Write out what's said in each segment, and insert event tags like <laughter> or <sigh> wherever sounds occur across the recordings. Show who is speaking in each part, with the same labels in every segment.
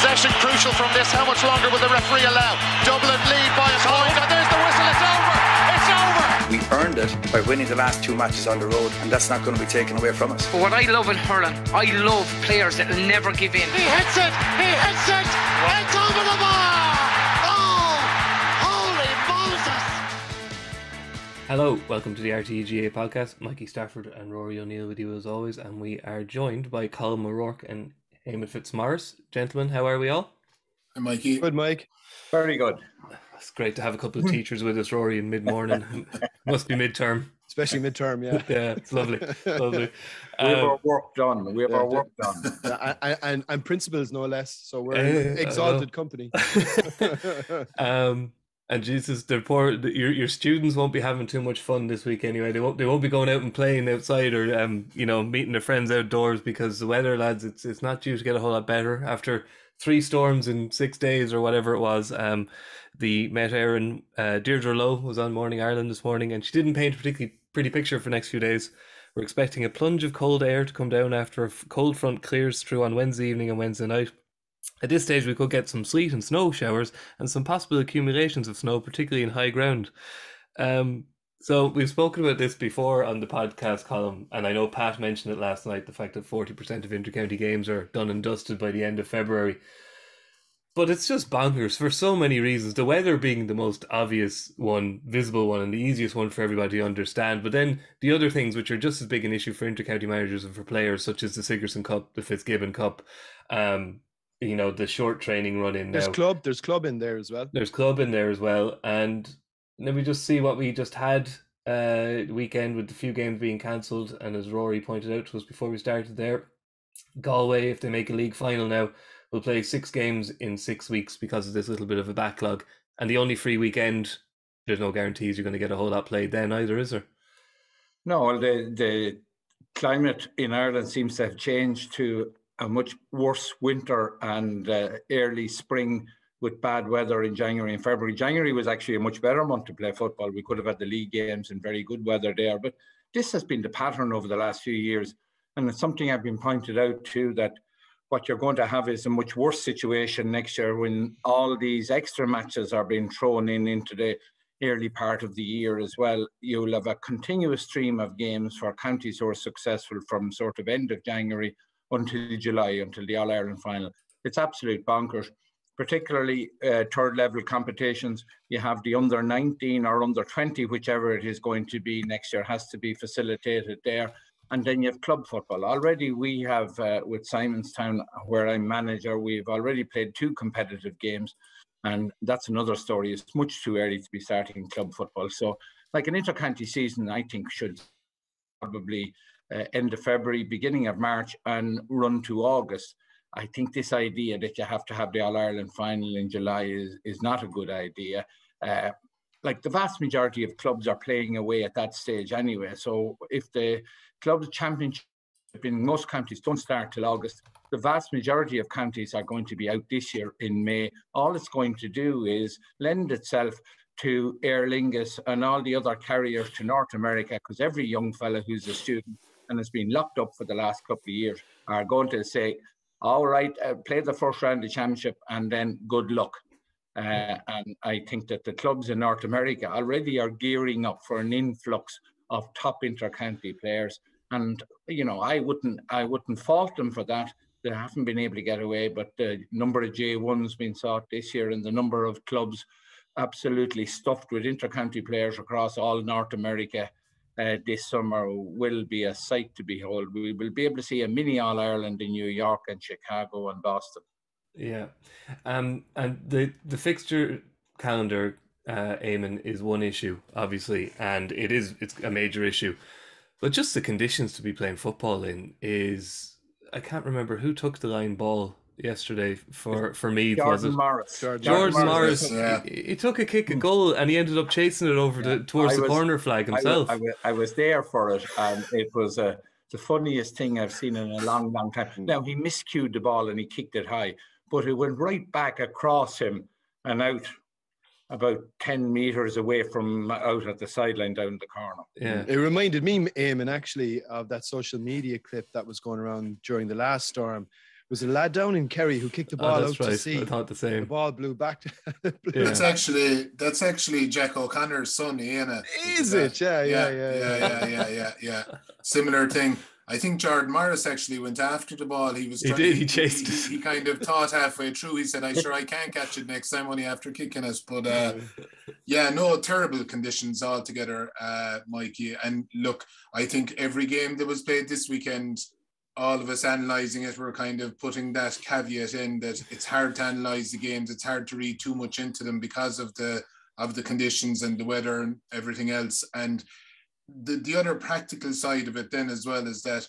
Speaker 1: Possession crucial from this. How much longer will the referee allow? Dublin lead by a point, and there's the whistle. It's over. It's over.
Speaker 2: We earned it by winning the last two matches on the road, and that's not going to be taken away from us.
Speaker 3: But what I love in hurling, I love players that will never give in.
Speaker 1: He hits it. He hits it. It's over the bar. Oh, holy Moses!
Speaker 4: Hello, welcome to the RTÉ GAA podcast. Mikey Stafford and Rory O'Neill with you as always, and we are joined by Colm O'Rourke and Eamonn Fitzmaurice. Gentlemen, how are we all?
Speaker 5: Hi, Mikey.
Speaker 6: Good, Mike.
Speaker 7: Very good.
Speaker 4: It's great to have a couple of teachers with us, Rory, in mid morning. <laughs> Must be midterm.
Speaker 6: Especially midterm, yeah. <laughs>
Speaker 4: Yeah, it's lovely. lovely.
Speaker 7: We have
Speaker 4: Um,
Speaker 7: our work done. We have
Speaker 6: yeah,
Speaker 7: our
Speaker 6: the-
Speaker 7: work done.
Speaker 6: Yeah, and, and, and principals, no less. So we're in exalted company. <laughs>
Speaker 4: um, and Jesus, the poor your your students won't be having too much fun this week anyway. They won't they won't be going out and playing outside or um you know meeting their friends outdoors because the weather, lads, it's it's not due to get a whole lot better after three storms in six days or whatever it was. Um, the Met Éireann uh, Deirdre Lowry was on Morning Ireland this morning, and she didn't paint a particularly pretty picture for the next few days. We're expecting a plunge of cold air to come down after a cold front clears through on Wednesday evening and Wednesday night. At this stage, we could get some sleet and snow showers and some possible accumulations of snow, particularly in high ground. Um, so we've spoken about this before on the podcast Colm, and I know Pat mentioned it last night. The fact that forty percent of intercounty games are done and dusted by the end of February, but it's just bonkers for so many reasons. The weather being the most obvious one, visible one, and the easiest one for everybody to understand. But then the other things, which are just as big an issue for intercounty managers and for players, such as the Sigerson Cup, the Fitzgibbon Cup, um, you know, the short training run in
Speaker 6: There's
Speaker 4: now.
Speaker 6: club, there's club in there as well.
Speaker 4: There's club in there as well, and then we just see what we just had uh weekend with the few games being cancelled, and as Rory pointed out to us before we started there, Galway, if they make a league final now, will play six games in six weeks because of this little bit of a backlog, and the only free weekend. There's no guarantees you're going to get a whole lot played then either, is there?
Speaker 7: No, well, the the climate in Ireland seems to have changed to a much worse winter and uh, early spring with bad weather in January and February. January was actually a much better month to play football. We could have had the league games in very good weather there, but this has been the pattern over the last few years, and it's something I've been pointed out too that what you're going to have is a much worse situation next year when all these extra matches are being thrown in into the early part of the year as well. You'll have a continuous stream of games for counties who are successful from sort of end of January until July, until the All Ireland final. It's absolute bonkers, particularly uh, third level competitions. You have the under 19 or under 20, whichever it is going to be next year, has to be facilitated there. And then you have club football. Already, we have uh, with Simonstown, where I'm manager, we've already played two competitive games. And that's another story. It's much too early to be starting club football. So, like an intercounty season, I think should probably uh, end of February, beginning of March, and run to August. I think this idea that you have to have the All Ireland final in July is is not a good idea. Uh, like the vast majority of clubs are playing away at that stage anyway. So if the club championship in most counties don't start till August, the vast majority of counties are going to be out this year in May. All it's going to do is lend itself to Aer Lingus and all the other carriers to North America, because every young fella who's a student and has been locked up for the last couple of years are going to say, all right, uh, play the first round of the championship and then good luck. Uh, and I think that the clubs in North America already are gearing up for an influx of top intercounty players. And you know, I wouldn't, I wouldn't fault them for that. They haven't been able to get away, but the number of J1s being sought this year and the number of clubs absolutely stuffed with intercounty players across all North America uh, this summer will be a sight to behold. We will be able to see a mini All Ireland in New York and Chicago and Boston.
Speaker 4: Yeah, um, and the the fixture calendar, uh, Eamonn, is one issue, obviously, and it is it's a major issue. But just the conditions to be playing football in is I can't remember who took the line ball yesterday for for me. Was
Speaker 7: Jordan
Speaker 4: it
Speaker 7: Morris.
Speaker 6: Jordan
Speaker 4: Jordan Morris?
Speaker 5: yeah.
Speaker 4: He, he took a kick, a goal, and he ended up chasing it over the towards
Speaker 7: I
Speaker 4: the
Speaker 7: was-
Speaker 4: corner flag
Speaker 7: I wa-
Speaker 4: himself.
Speaker 7: I, wa- I was there for it, and it was uh, the funniest thing I've seen in a long, long time. Now he miscued the ball and he kicked it high, but it went right back across him and out about ten meters away from out at the sideline down the corner.
Speaker 4: yeah,
Speaker 6: It reminded me, Eamonn, actually, of that social media clip that was going around during the last storm, was a lad down in Kerry who kicked the
Speaker 4: Oh,
Speaker 6: ball out
Speaker 4: that's
Speaker 6: to
Speaker 4: right.
Speaker 6: sea.
Speaker 4: I thought the same.
Speaker 6: The ball blew back to. <laughs>
Speaker 4: Yeah.
Speaker 5: That's actually that's actually Jack O'Connor's son, Iana.
Speaker 6: Is it? Yeah, yeah, yeah,
Speaker 5: yeah,
Speaker 6: yeah.
Speaker 5: yeah, yeah, yeah, yeah. <laughs> Similar thing. I think Jordan Morris actually went after the ball. He was.
Speaker 4: He
Speaker 5: trying-
Speaker 4: did, he chased
Speaker 5: He,
Speaker 4: it.
Speaker 5: he kind of thought halfway through. He said, "I <laughs> sure I can't catch it next time, only after kicking us." But uh, yeah, no, terrible conditions altogether, uh, Mikey. And look, I think every game that was played this weekend, all of us analysing it, we're kind of putting that caveat in that it's hard to analyse the games. It's hard to read too much into them because of the of the conditions and the weather and everything else. And the the other practical side of it then as well is that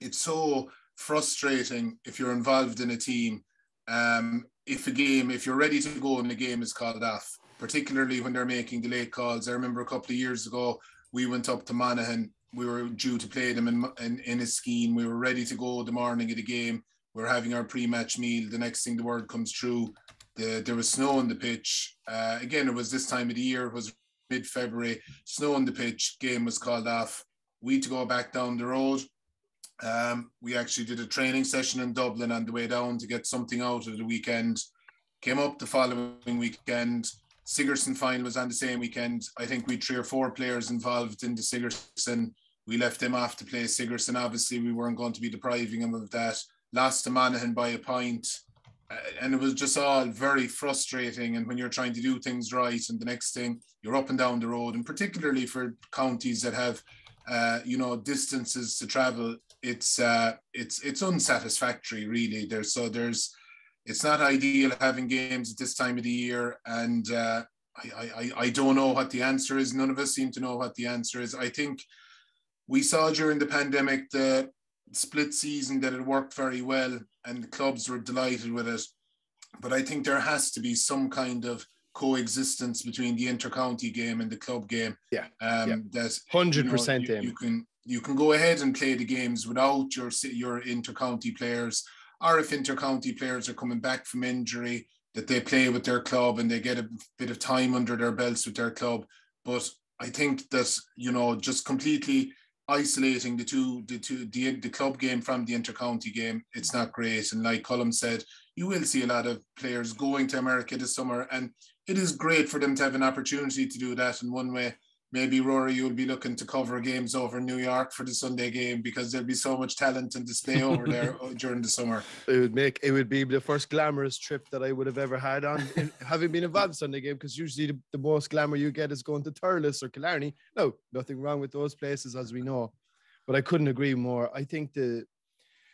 Speaker 5: it's so frustrating if you're involved in a team. Um, if a game, if you're ready to go and the game is called off, particularly when they're making the late calls. I remember a couple of years ago, we went up to Monaghan. We were due to play them in, in, in a scheme. We were ready to go the morning of the game. We are having our pre-match meal. The next thing the word comes through, the, there was snow on the pitch. Uh, again, it was this time of the year. It was mid-February. Snow on the pitch. Game was called off. We had to go back down the road. Um, we actually did a training session in Dublin on the way down to get something out of the weekend. Came up the following weekend. Sigerson final was on the same weekend. I think we had three or four players involved in the Sigerson. We left them off to play Sigerson. Obviously, we weren't going to be depriving them of that. Lost to Monaghan by a point. Uh, and it was just all very frustrating. And when you're trying to do things right, and the next thing you're up and down the road, and particularly for counties that have, uh, you know, distances to travel, it's uh, it's it's unsatisfactory, really. There's so there's it's not ideal having games at this time of the year, and uh, I, I I don't know what the answer is. None of us seem to know what the answer is. I think we saw during the pandemic the split season that it worked very well, and the clubs were delighted with it. But I think there has to be some kind of coexistence between the intercounty game and the club game.
Speaker 6: Yeah,
Speaker 5: um,
Speaker 6: yeah.
Speaker 5: that
Speaker 6: Hundred
Speaker 5: you know,
Speaker 6: percent,
Speaker 5: you, you can you can go ahead and play the games without your your intercounty players, or if intercounty players are coming back from injury, that they play with their club and they get a bit of time under their belts with their club. But I think that you know just completely isolating the two the two the, the club game from the intercounty game, it's not great. And like Colm said, you will see a lot of players going to America this summer, and it is great for them to have an opportunity to do that in one way maybe Rory, you'll be looking to cover games over New York for the Sunday game because there'll be so much talent and display over <laughs> there uh, during the summer.
Speaker 6: It would make it would be the first glamorous trip that I would have ever had on <laughs> having been involved in Sunday game because usually the, the most glamour you get is going to Thurles or Killarney. No, nothing wrong with those places as we know, but I couldn't agree more. I think the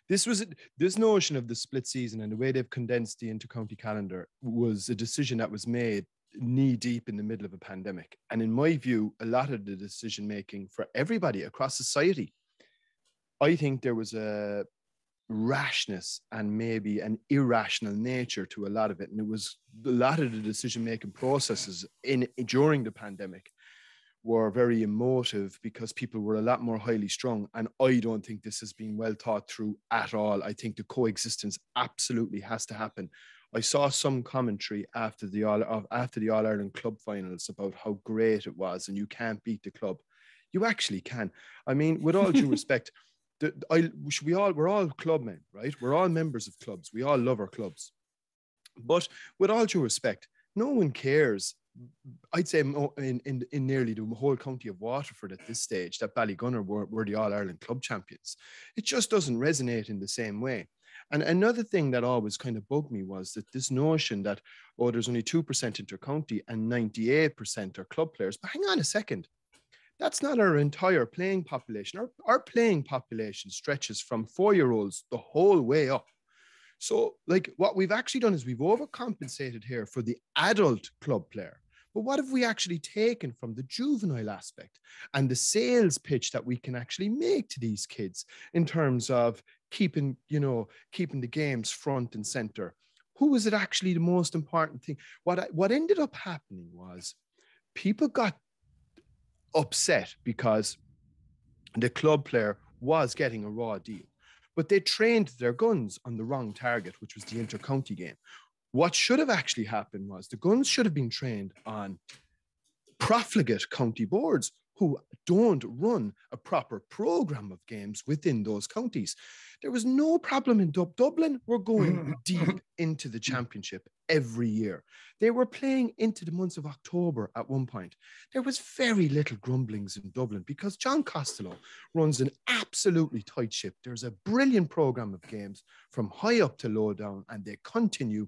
Speaker 6: this was this notion of the split season and the way they've condensed the intercounty calendar was a decision that was made knee deep in the middle of a pandemic. And in my view, a lot of the decision making for everybody across society, I think there was a rashness and maybe an irrational nature to a lot of it. And it was a lot of the decision making processes in during the pandemic were very emotive because people were a lot more highly strung. And I don't think this has been well thought through at all. I think the coexistence absolutely has to happen. I saw some commentary after the All uh, after the All Ireland Club finals about how great it was, and you can't beat the club. You actually can. I mean, with all due <laughs> respect, the, I we all we're all clubmen, right? We're all members of clubs. We all love our clubs, but with all due respect, no one cares. I'd say in, in, in nearly the whole county of Waterford at this stage that Ballygunner were, were the All Ireland club champions. It just doesn't resonate in the same way. And another thing that always kind of bugged me was that this notion that, oh, there's only 2% intercounty and 98% are club players. But hang on a second. That's not our entire playing population. Our, our playing population stretches from four year olds the whole way up. So, like, what we've actually done is we've overcompensated here for the adult club player. But what have we actually taken from the juvenile aspect and the sales pitch that we can actually make to these kids in terms of keeping, you know, keeping the games front and center? Who was it actually the most important thing? What I, what ended up happening was people got upset because the club player was getting a raw deal, but they trained their guns on the wrong target, which was the intercounty game. What should have actually happened was the guns should have been trained on profligate county boards who don't run a proper program of games within those counties. There was no problem in Dub- Dublin. We're going <laughs> deep into the championship every year. They were playing into the months of October at one point. There was very little grumblings in Dublin because John Costello runs an absolutely tight ship. There's a brilliant program of games from high up to low down, and they continue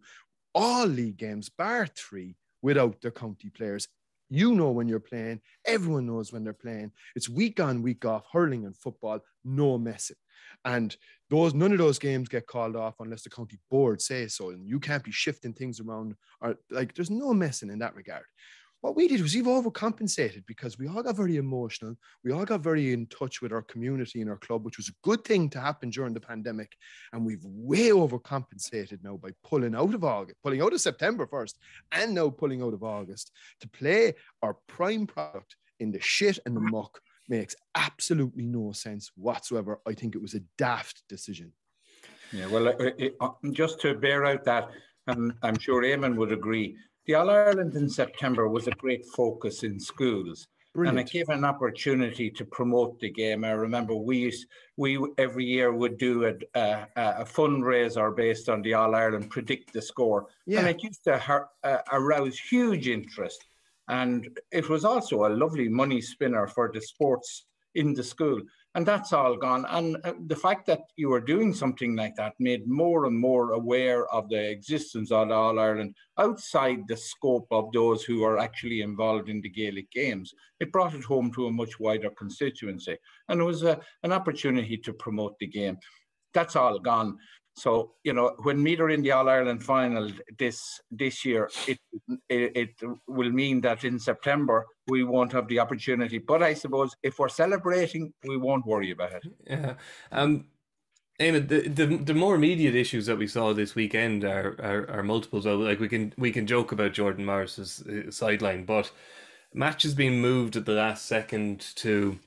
Speaker 6: all league games, bar three, without their county players. You know when you're playing, everyone knows when they're playing. It's week on, week off, hurling and football, no messing. And those none of those games get called off unless the county board says so. And you can't be shifting things around or like there's no messing in that regard. What we did was we've overcompensated because we all got very emotional. We all got very in touch with our community and our club, which was a good thing to happen during the pandemic. And we've way overcompensated now by pulling out of August, pulling out of September first, and now pulling out of August to play our prime product in the shit and the muck makes absolutely no sense whatsoever. I think it was a daft decision.
Speaker 7: Yeah, well, it, it, uh, just to bear out that, and I'm sure Eamonn would agree, the All Ireland in September was a great focus in schools. Brilliant. And it gave an opportunity to promote the game. I remember we we every year would do a, a, a fundraiser based on the All Ireland predict the score, yeah. and it used to uh, arouse huge interest. And it was also a lovely money spinner for the sports in the school. And that's all gone. And uh, the fact that you were doing something like that made more and more aware of the existence of All Ireland outside the scope of those who are actually involved in the Gaelic games. It brought it home to a much wider constituency. And it was a, an opportunity to promote the game. That's all gone. So you know when Meath are in the All Ireland final this this year, it, it, it will mean that in September we won't have the opportunity. But I suppose if we're celebrating, we won't worry about it.
Speaker 4: Yeah. Um. Eamonn, the, the the more immediate issues that we saw this weekend are are, are multiples. Of, like we can we can joke about Jordan Morris's uh, sideline, but match has been moved at the last second to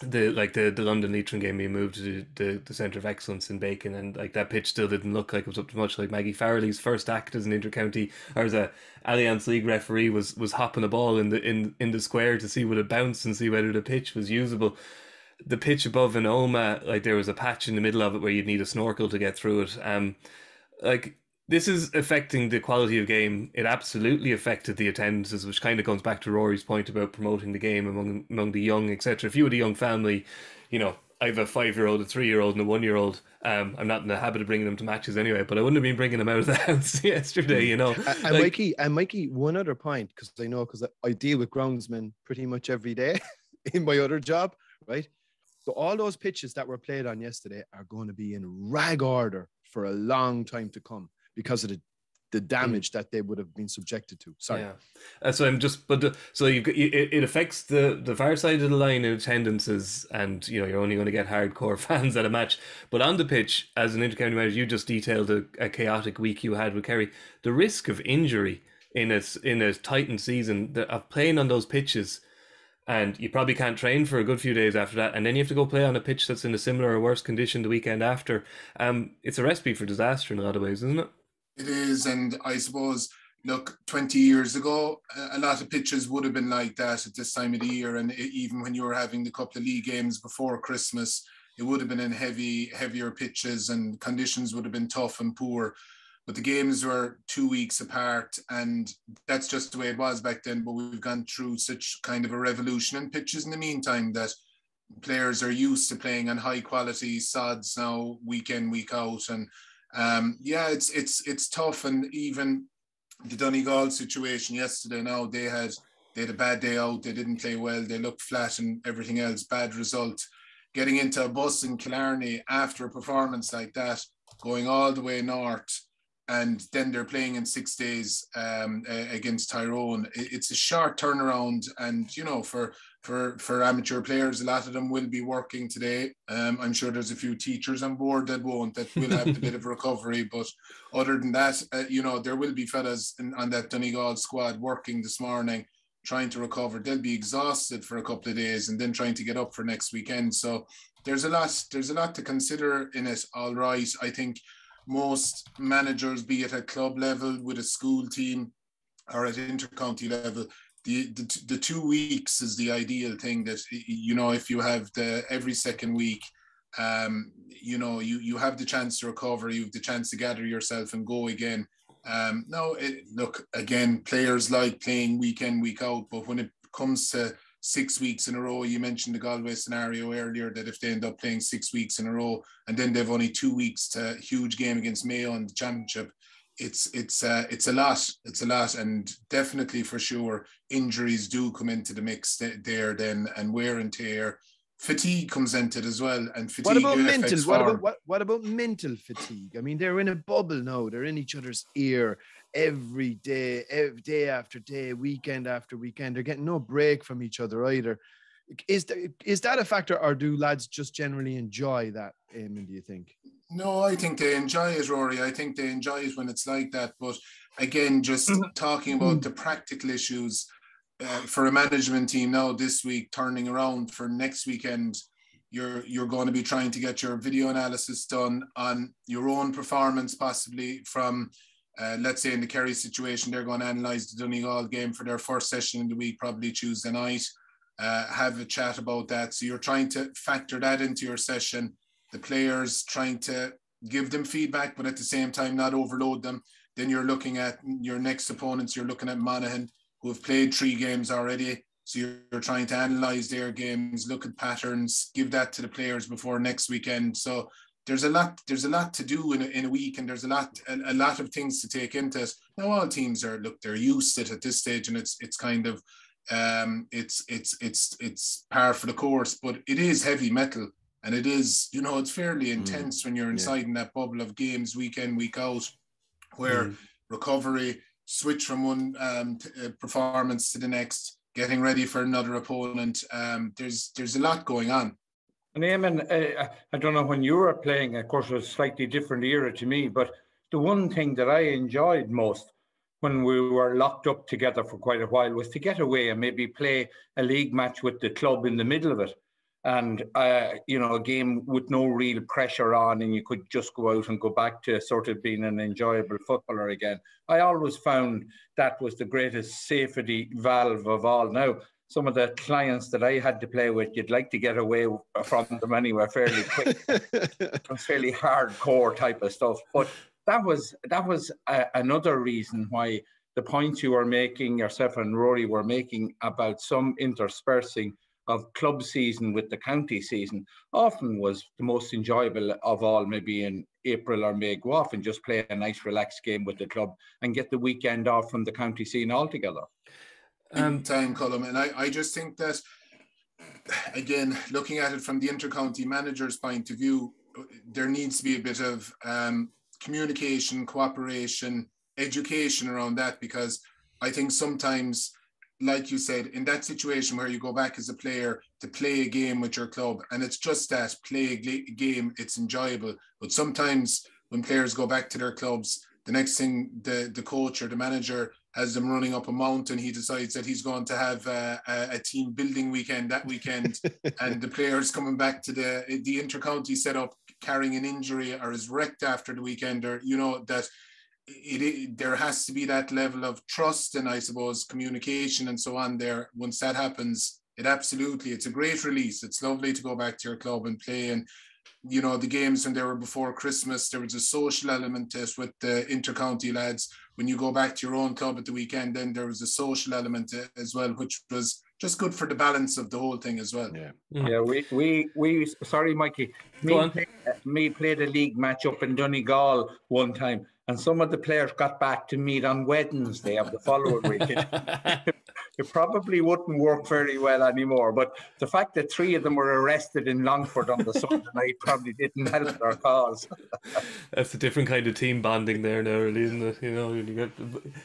Speaker 4: the like the, the London Leitrim game being moved to the, the, centre of excellence in Bekan and like that pitch still didn't look like it was up to much like Maggie Farrelly's first act as an intercounty or as a Allianz League referee was was hopping a ball in the in, in the square to see would it bounce and see whether the pitch was usable. The pitch above in Omagh, like there was a patch in the middle of it where you'd need a snorkel to get through it. Um like this is affecting the quality of game. It absolutely affected the attendances, which kind of comes back to Rory's point about promoting the game among among the young, etc. If you had a young family, you know, I have a five year old, a three year old, and a one year old. Um, I'm not in the habit of bringing them to matches anyway, but I wouldn't have been bringing them out of the <laughs> house yesterday, you know.
Speaker 6: And, and like, Mikey, and Mikey, one other point, because I know, because I deal with groundsmen pretty much every day <laughs> in my other job, right? So all those pitches that were played on yesterday are going to be in rag order for a long time to come because of the the mm. damage mm. that they would have been subjected to. Sorry. Yeah.
Speaker 4: Uh, so I'm just, but the, so you, it, it affects the the far side of the line in attendances, and you know you're only going to get hardcore <laughs> fans at a match. But on the pitch, as an intercounty manager, you just detailed a, a chaotic week you had with Kerry. The risk of injury in a in a tightened season of playing on those pitches. And you probably can't train for a good few days after that, and then you have to go play on a pitch that's in a similar or worse condition the weekend after. Um, it's a recipe for disaster in a lot of ways, isn't it?
Speaker 5: It is, and I suppose look, 20 years ago, a lot of pitches would have been like that at this time of the year. And even when you were having the couple of league games before Christmas, it would have been in heavy, heavier pitches and conditions would have been tough and poor. But the games were two weeks apart, and that's just the way it was back then. But we've gone through such kind of a revolution in pitches in the meantime that players are used to playing on high quality sods now, week in, week out. And um, yeah, it's it's it's tough, and even the Donegal situation yesterday. Now they had they had a bad day out. They didn't play well. They looked flat and everything else. Bad result. Getting into a bus in Killarney after a performance like that, going all the way north, and then they're playing in six days um, against Tyrone. It's a short turnaround, and you know for for for amateur players. A lot of them will be working today. Um, I'm sure there's a few teachers on board that won't, that will have a bit of <laughs> recovery. But other than that, uh, you know, there will be fellas in, on that Donegal squad working this morning, trying to recover. They'll be exhausted for a couple of days and then trying to get up for next weekend. So there's a lot. There's a lot to consider in it. All right, I think most managers, be it at club level with a school team or at intercounty level, the, the the two weeks is the ideal thing. That you know, if you have the every second week, um, you know, you you have the chance to recover, you have the chance to gather yourself and go again. Um, no, it, look again, players like playing week in, week out, but when it comes to six weeks in a row, you mentioned the Galway scenario earlier that if they end up playing six weeks in a row and then they've only two weeks to huge game against Mayo in the championship, it's it's uh, it's a lot. It's a lot, and definitely for sure, injuries do come into the mix there. Then and wear and tear, fatigue comes into it as well. And fatigue.
Speaker 6: What about mental? What about what, what about mental fatigue? I mean, they're in a bubble now. They're in each other's ear every day, every day after day, weekend after weekend. They're getting no break from each other either. Is that, is that a factor, or do lads just generally enjoy that? Eamonn, do you think?
Speaker 5: No, I think they enjoy it, Rory. I think they enjoy it when it's like that. But again, just mm-hmm. talking about mm-hmm. the practical issues uh, for a management team now this week, turning around for next weekend, you're you're going to be trying to get your video analysis done on your own performance, possibly from. Uh, let's say in the Kerry situation, they're going to analyse the Donegal game for their first session in the week, probably Tuesday night. Uh, have a chat about that. So you're trying to factor that into your session the players trying to give them feedback, but at the same time not overload them. Then you're looking at your next opponents. You're looking at Monaghan, who have played three games already. So you're, trying to analyze their games, look at patterns, give that to the players before next weekend. So there's a lot there's a lot to do in a, in a week and there's a lot a, a, lot of things to take into it now all teams are look they're used to it at this stage and it's it's kind of um it's it's it's it's par for the course but it is heavy metal and it is you know it's fairly mm. intense mm. when you're inside yeah. in that bubble of games week in week out where mm. recovery switch from one um, t- uh, performance to the next getting ready for another opponent um, there's there's a lot going on
Speaker 7: and Eamonn, uh, I don't know when you were playing, of course, it was a slightly different era to me, but the one thing that I enjoyed most when we were locked up together for quite a while was to get away and maybe play a league match with the club in the middle of it and uh, you know a game with no real pressure on and you could just go out and go back to sort of being an enjoyable footballer again. I always found that was the greatest safety valve of all. Now some of the clients that i had to play with you'd like to get away from them anyway fairly quick. <laughs> Fairly hardcore type of stuff. But that was that was uh, another reason why the points you were making yourself and rory were making about some interspersing of club season with the county season often was the most enjoyable of all, maybe in April or May. Go off and just play a nice, relaxed game with the club and get the weekend off from the county scene altogether.
Speaker 5: Um, time, Colm, and I, I just think that again, looking at it from the intercounty manager's point of view, there needs to be a bit of um, communication, cooperation, education around that because I think sometimes like you said, in that situation where you go back as a player to play a game with your club, and it's just that play a game, it's enjoyable. But sometimes when players go back to their clubs, the next thing the, the coach or the manager has them running up a mountain, he decides that he's going to have a, a, team building weekend that weekend, <laughs> and the players coming back to the the intercounty setup carrying an injury or is wrecked after the weekend, or you know that it, it, there has to be that level of trust and I suppose communication and so on there. Once that happens, it absolutely it's a great release. It's lovely to go back to your club and play. And you know the games when they were before Christmas, there was a social element to it with the intercounty lads. When you go back to your own club at the weekend, then there was a social element as well, which was just good for the balance of the whole thing as well.
Speaker 7: Yeah, yeah. We we we sorry, Mikey. Me, play, me played a league match up in Donegal one time, and some of the players got back to meet on Wednesday of the following week. It, <laughs> <laughs> it, probably wouldn't work very well anymore. But the fact that three of them were arrested in Longford on the Sunday <laughs> night probably didn't help their cause.
Speaker 4: That's a different kind of team bonding there now, really, isn't it? You know, you get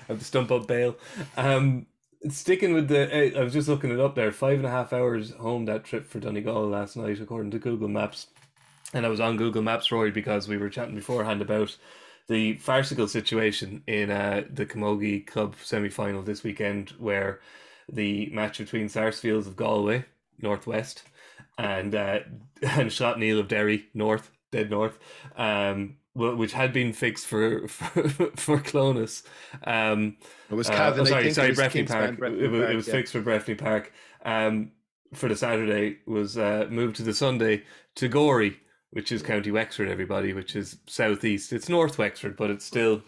Speaker 4: have to stump up bail. Um, sticking with the, I was just looking it up there. Five and a half hours home that trip for Donegal last night, according to Google Maps. And I was on Google Maps, Roy, because we were chatting beforehand about the farcical situation in uh, the Camogie Club semi final this weekend, where the match between Sarsfields of Galway, Northwest, and uh, <laughs> and Slaughtneil of Derry, North, dead North, um, which had been fixed for <laughs> for, for Clones. Um,
Speaker 6: It was
Speaker 4: uh, oh, sorry, sorry,
Speaker 6: it was
Speaker 4: Park. It was,
Speaker 6: Park,
Speaker 4: it was
Speaker 6: yeah.
Speaker 4: fixed for Breffni Park. Um, for the Saturday was uh, moved to the Sunday to Gorey, which is County Wexford. Everybody, which is southeast. It's North Wexford, but it's still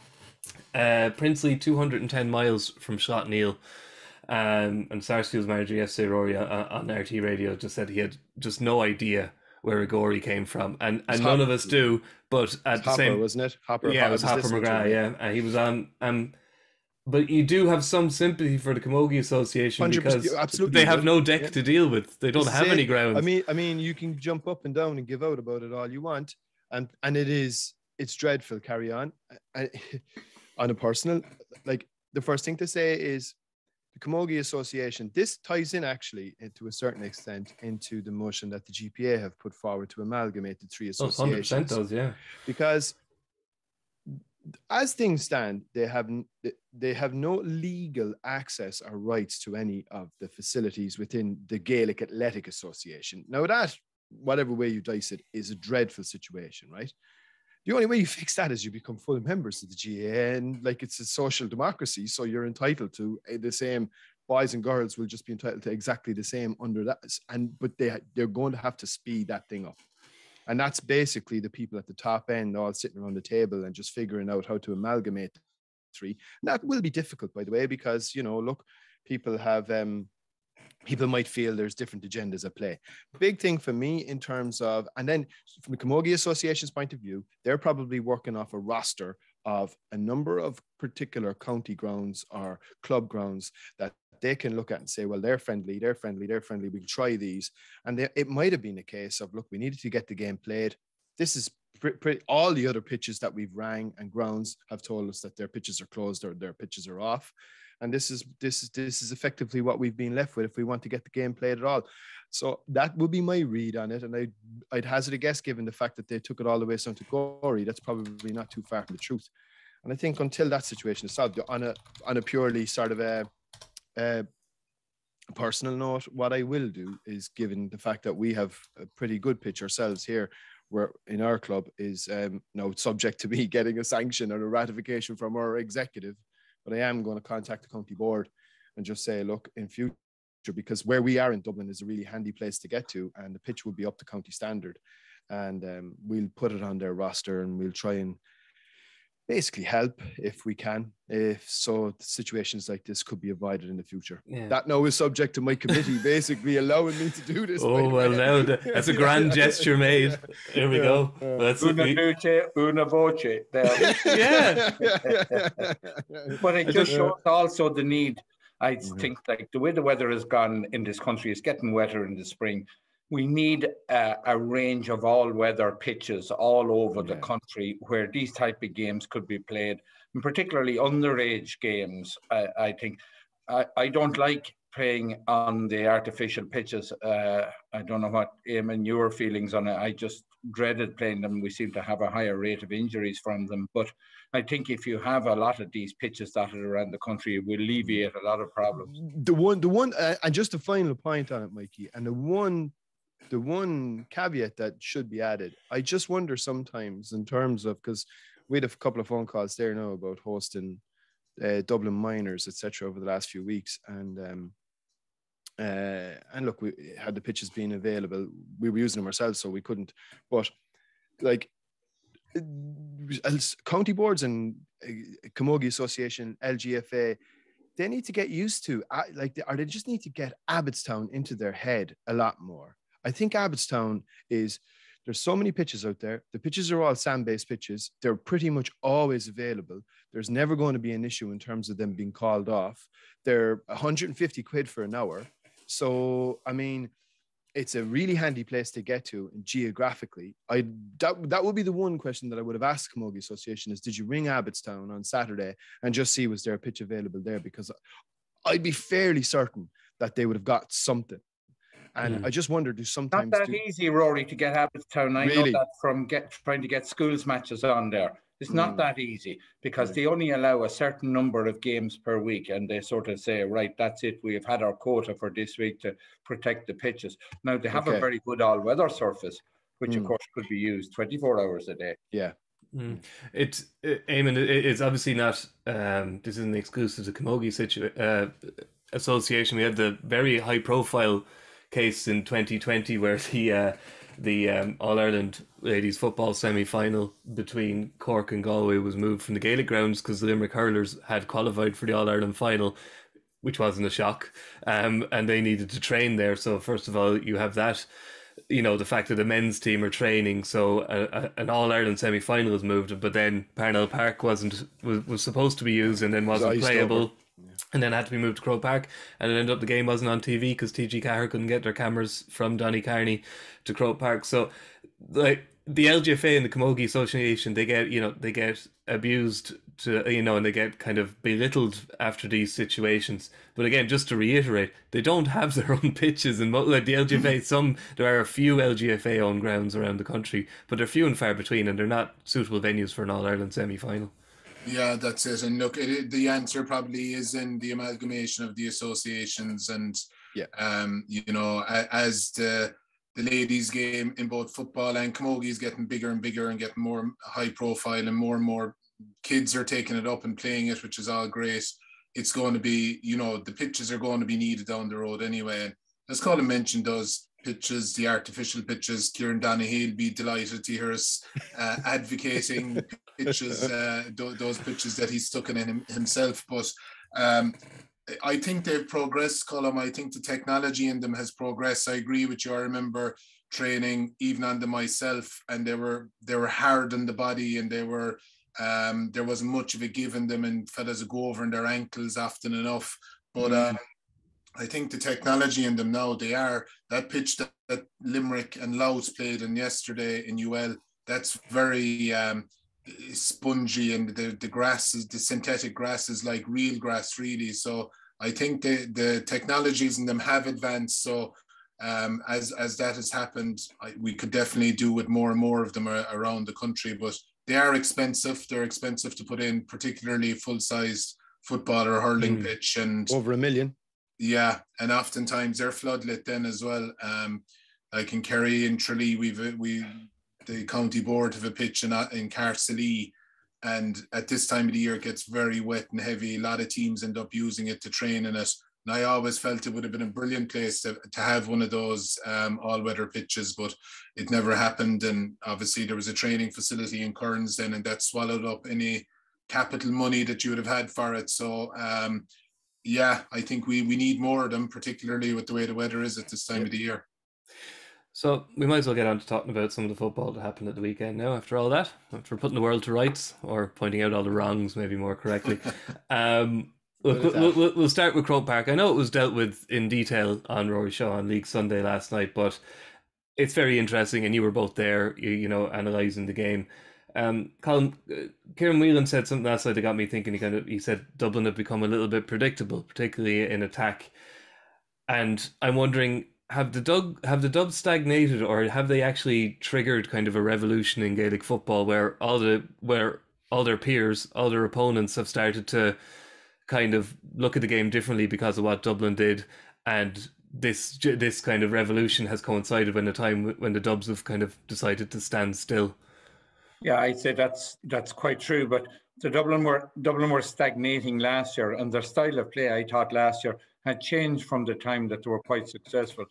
Speaker 4: uh, Princely, two hundred and ten miles from Slaughtneil. Um, and Sarsfield's manager yesterday, Rory, on, on RTÉ Radio, just said he had just no idea where Agori came from, and and
Speaker 6: It's
Speaker 4: none of us do. But at the
Speaker 6: Hopper,
Speaker 4: same,
Speaker 6: wasn't it? Hopper.
Speaker 4: yeah,
Speaker 6: I
Speaker 4: it was
Speaker 6: was
Speaker 4: Hopper McGrath. Yeah, and he was on. Um, but you do have some sympathy for the Camogie Association because
Speaker 6: absolutely
Speaker 4: they have no deck
Speaker 6: Yeah.
Speaker 4: to deal with. They don't have any
Speaker 6: it.
Speaker 4: ground.
Speaker 6: I mean, I mean, you can jump up and down and give out about it all you want, and and it is it's dreadful. Carry on. I, <laughs> on a personal, like the first thing to say is the Camogie Association. This ties in actually eh, to a certain extent into the motion that the GPA have put forward to amalgamate the three
Speaker 4: Oh, hundred percent
Speaker 6: associations
Speaker 4: does, yeah.
Speaker 6: because as things stand, they have they have no legal access or rights to any of the facilities within the Gaelic Athletic Association. Now that, whatever way you dice it, is a dreadful situation, right? The only way you fix that is you become full members of the GAA, and like it's a social democracy, so you're entitled to eh, the same. Boys and girls will just be entitled to exactly the same under that, and but they they're going to have to speed that thing up. And that's basically the people at the top end all sitting around the table and just figuring out how to amalgamate three. And that will be difficult, by the way, because you know, look, people have um people might feel there's different agendas at play. Big thing for me in terms of, and then from the Camogie Association's point of view, they're probably working off a roster of a number of particular county grounds or club grounds that they can look at and say, well, they're friendly, they're friendly, they're friendly. We'll try these. And they, it might have been a case of, look, we needed to get the game played. This is all the other pitches that we've rang and grounds have told us that their pitches are closed or their pitches are off. And this is this is this is effectively what we've been left with if we want to get the game played at all. So that would be my read on it. And I I'd hazard a guess given the fact that they took it all the way down to Gorey, that's probably not too far from the truth. And I think until that situation is solved on a on a purely sort of a, a personal note, what I will do is, given the fact that we have a pretty good pitch ourselves here, where in our club is um, now subject to me <laughs> getting a sanction or a ratification from our executive, but I am going to contact the county board and just say, look, in future, because where we are in Dublin is a really handy place to get to, and the pitch will be up to county standard, and um, we'll put it on their roster and we'll try and basically help if we can if so situations like this could be avoided in the future
Speaker 4: Yeah.
Speaker 6: that now is subject to my committee <laughs> basically allowing me to do this
Speaker 4: Oh well, now that- that's a grand <laughs> gesture made. There we
Speaker 6: Yeah,
Speaker 4: go.
Speaker 6: yeah.
Speaker 4: That's
Speaker 7: Una
Speaker 4: we-
Speaker 7: voce, una voce. There. <laughs>
Speaker 4: yeah.
Speaker 7: But it just
Speaker 4: just-
Speaker 7: shows also the need. I
Speaker 6: Mhm.
Speaker 7: think like the way the weather has gone in this country, it's getting wetter in the spring. We need a, a range of all weather pitches all over the country where these type of games could be played, and particularly underage games. I, I think I, I don't like playing on the artificial pitches. Uh, I don't know what Eamonn your feelings on it. I just dreaded playing them. We seem to have a higher rate of injuries from them, but I think if you have a lot of these pitches dotted around the country, it will alleviate a lot of problems.
Speaker 6: the one the one uh, and just a final point on it mikey and the one the one caveat that should be added i just wonder sometimes in terms of because we had a couple of phone calls there now about hosting uh, dublin minors etc over the last few weeks and um uh, and look, we had the pitches being available. We were using them ourselves, so we couldn't. But like uh, county boards and uh, Camogie Association, LGFA, they need to get used to uh, like they, they just need to get Abbottstown into their head a lot more. I think Abbottstown is there's so many pitches out there. The pitches are all sand-based pitches. They're pretty much always available. There's never going to be an issue in terms of them being called off. They're 150 quid for an hour. So I mean, it's a really handy place to get to geographically. I that that would be the one question that I would have asked Camogie Association is did you ring Abbottstown on Saturday and just see was there a pitch available there? Because I'd be fairly certain that they would have got something. And
Speaker 4: Hmm.
Speaker 6: I just wonder, do sometimes Not
Speaker 7: that
Speaker 6: do,
Speaker 7: easy, Rory, to get Abbottstown. I
Speaker 6: Really?
Speaker 7: know that from get trying to get schools matches on there. It's not
Speaker 6: Mm.
Speaker 7: that easy because
Speaker 6: Right.
Speaker 7: they only allow a certain number of games per week, and they sort of say, right, that's it. We have had our quota for this week to protect the pitches. Now they have
Speaker 6: Okay.
Speaker 7: a very good all-weather surface, which of
Speaker 6: Mm.
Speaker 7: course could be used 24 hours a day.
Speaker 6: yeah,
Speaker 4: Mm. It's it, Eamonn. It, it's obviously not. Um, this isn't exclusive to Camogie situ- uh, Association. We had the very high profile case in 2020 where <laughs> the uh, the um, All Ireland ladies football semi final between Cork and Galway was moved from the Gaelic grounds because the Limerick hurlers had qualified for the All Ireland final, which wasn't a shock, um, and they needed to train there. So first of all, you have that. You know the fact that the men's team are training, so a, a, an All Ireland semi final is moved, but then Parnell Park wasn't was, was supposed to be used and then wasn't playable. Over and then had to be moved to Croke Park. And it ended up the game wasn't on TV because TG Ceathair couldn't get their cameras from Donnycarney to Croke Park. So, like the LGFA and the Camogie Association, they get you know they get abused to you know and they get kind of belittled after these situations. But again, just to reiterate, they don't have <laughs> their own pitches and like the LGFA. Mm-hmm. some there are a few LGFA owned grounds around the country, but they're few and far between, and they're not suitable venues for an All Ireland semi final.
Speaker 5: Yeah, that's it. And look, it, the answer probably is in the amalgamation of the associations, and
Speaker 6: yeah,
Speaker 5: um, you know, as the the ladies' game in both football and camogie is getting bigger and bigger and getting more high profile, and more and more kids are taking it up and playing it, which is all great. It's going to be, you know, the pitches are going to be needed down the road anyway. As Colm mentioned, those pitches, the artificial pitches. Kieran Donaghy will be delighted to hear us uh, advocating <laughs> pitches, uh, those pitches that he's stuck in himself. But um, I think they've progressed, Colm. I think the technology in them has progressed. I agree with you. I remember training even under myself, and they were they were hard on the body, and they were um, there wasn't much of a give in them, and fellas would go over in their ankles often enough. But mm. um, I think the technology in them now, they are that pitch that, that Limerick and Louth played in yesterday in UL. That's very um, spongy, and the the grass is the synthetic grass is like real grass, really. So I think the the technologies in them have advanced. So um, as as that has happened, I, we could definitely do with more and more of them around the country. But they are expensive. They're expensive to put in, particularly full size football or hurling mm. pitch, and
Speaker 6: over a million.
Speaker 5: Yeah, and oftentimes they're floodlit then as well. Um, like in Kerry and Tralee, we've we the county board have a pitch in in Carsally, and at this time of the year it gets very wet and heavy. A lot of teams end up using it to train in it. And I always felt it would have been a brilliant place to, to have one of those um, all-weather pitches, but it never happened. And obviously there was a training facility in Currans then, and that swallowed up any capital money that you would have had for it. So um, yeah, I think we we need more of them, particularly with the way the weather is at this time of the year.
Speaker 4: So we might as well get on to talking about some of the football that happened at the weekend now. After all that, after putting the world to rights or pointing out all the wrongs, maybe more correctly. <laughs> um, we'll, we'll, we'll, start with Croke Park. I know it was dealt with in detail on Rory Shaw on League Sunday last night, but it's very interesting, and you were both there, you, you know, analysing the game. Um, Colm, uh, Kieran Whelan said something last night that got me thinking. He kind of he said Dublin have become a little bit predictable, particularly in attack. And I'm wondering, have the Dub have the Dubs stagnated, or have they actually triggered kind of a revolution in Gaelic football, where all the where all their peers, all their opponents have started to kind of look at the game differently because of what Dublin did, and this this kind of revolution has coincided when the time when the Dubs have kind of decided to stand still.
Speaker 7: Yeah, I'd say that's that's quite true. But the Dublin were Dublin were stagnating last year, and their style of play, I thought last year, had changed from the time that they were quite successful.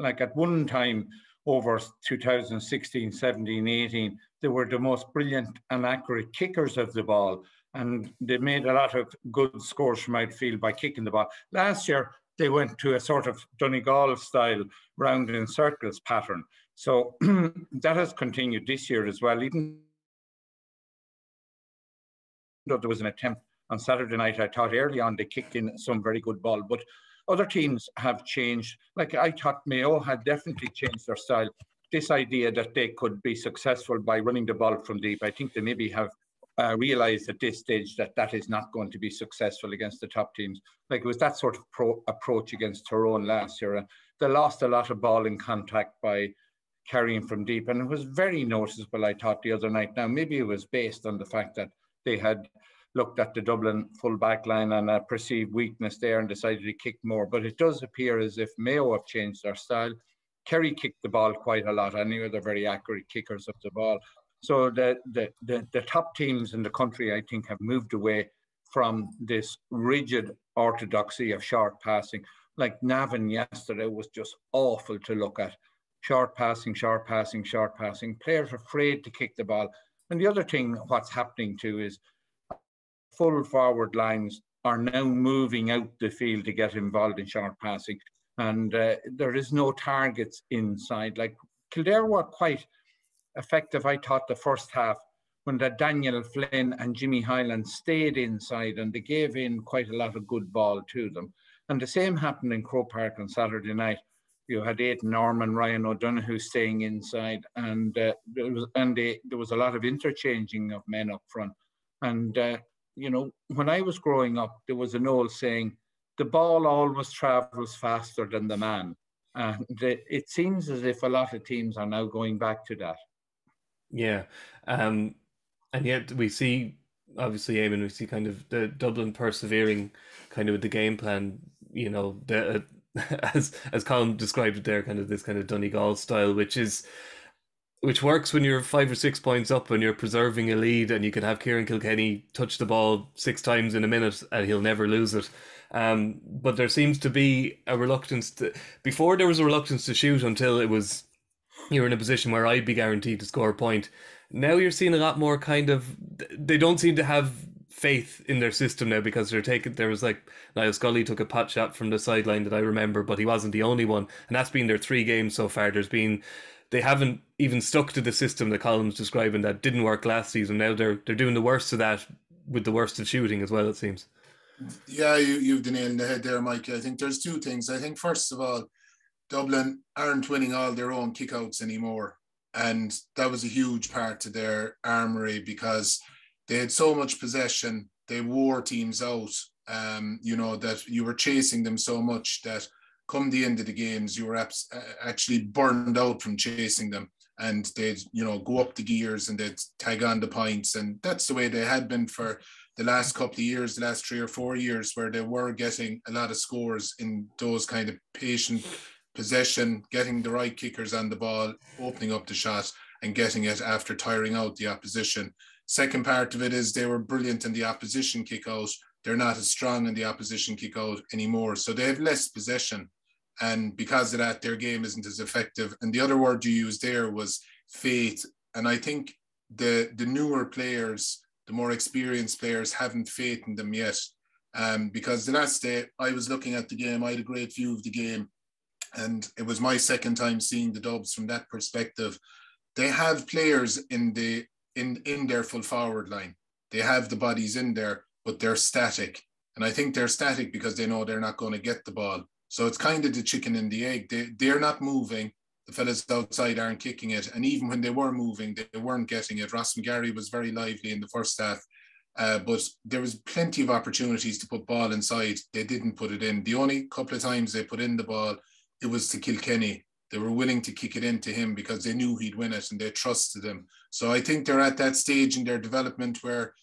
Speaker 7: Like at one time over 2016, 17, 18, they were the most brilliant and accurate kickers of the ball. And they made a lot of good scores from outfield by kicking the ball. Last year, they went to a sort of Donegal style round in circles pattern. So <clears throat> that has continued this year as well, even though there was an attempt on Saturday night, I thought early on they kicked in some very good ball, but other teams have changed. Like I thought Mayo had definitely changed their style. This idea that they could be successful by running the ball from deep, I think they maybe have uh, realized at this stage that that is not going to be successful against the top teams. Like it was that sort of pro- approach against Tyrone last year. They lost a lot of ball in contact by carrying from deep, and it was very noticeable. I thought the other night. Now maybe it was based on the fact that they had looked at the Dublin full back line and a perceived weakness there and decided to kick more. But it does appear as if Mayo have changed their style. Kerry kicked the ball quite a lot. I knew they're very accurate kickers of the ball. So the, the, the, the top teams in the country, I think, have moved away from this rigid orthodoxy of short passing. Like Navan yesterday was just awful to look at. Short passing, short passing, short passing. Players afraid to kick the ball. And the other thing, what's happening too, is full forward lines are now moving out the field to get involved in short passing. And uh, there is no targets inside. Like Kildare were quite effective, I thought, the first half when the Daniel Flynn and Jimmy Hyland stayed inside and they gave in quite a lot of good ball to them. And the same happened in Croke Park on Saturday night. You had Aidan Norman, Ryan O'Donoghue staying inside, and uh, there was and they, there was a lot of interchanging of men up front. And uh, you know, when I was growing up, there was an old saying, "The ball always travels faster than the man." And it seems as if a lot of teams are now going back to that.
Speaker 4: Yeah, um, and yet we see obviously Eamonn, we see kind of the Dublin persevering kind of with the game plan. You know, the <laughs> as as Colm described it there, kind of this kind of Donegal style, which is which works when you're five or six points up and you're preserving a lead, and you can have Ciarán Kilkenny touch the ball six times in a minute and he'll never lose it. Um, but there seems to be a reluctance to before there was a reluctance to shoot until it was you're in a position where I'd be guaranteed to score a point. Now you're seeing a lot more kind of they don't seem to have faith in their system now because they're taking there was like Niall Scully took a pot shot from the sideline that I remember, but he wasn't the only one. And that's been their three games so far. There's been they haven't even stuck to the system that Colm's describing that didn't work last season. Now they're they're doing the worst of that with the worst of shooting as well, it seems.
Speaker 5: Yeah, you, you've the nail in the head there, Mike. I think there's two things. I think first of all, Dublin aren't winning all their own kickouts anymore. And that was a huge part of their armory because they had so much possession. They wore teams out, um, you know, that you were chasing them so much that come the end of the games, you were uh, actually burned out from chasing them. And they'd, you know, go up the gears and they'd tag on the points. And that's the way they had been for the last couple of years, the last three or four years, where they were getting a lot of scores in those kind of patient possession, getting the right kickers on the ball, opening up the shot, and getting it after tiring out the opposition. Second part of it is they were brilliant in the opposition kick out. They're not as strong in the opposition kick out anymore. So they have less possession. And because of that, their game isn't as effective. And the other word you used there was faith. And I think the the newer players, the more experienced players, haven't faith in them yet. Um, because the last day I was looking at the game, I had a great view of the game and it was my second time seeing the Dubs from that perspective. They have players in the in in their full forward line. They have the bodies in there, but they're static. And I think they're static because they know they're not going to get the ball. So it's kind of the chicken and the egg. They they're not moving. The fellas outside aren't kicking it. And even when they were moving, they weren't getting it. Ross McGarry was very lively in the first half. Uh, but there was plenty of opportunities to put ball inside. They didn't put it in. The only couple of times they put in the ball it was to Kilkenny. They were willing to kick it into him because they knew he'd win it and they trusted him. So I think they're at that stage in their development where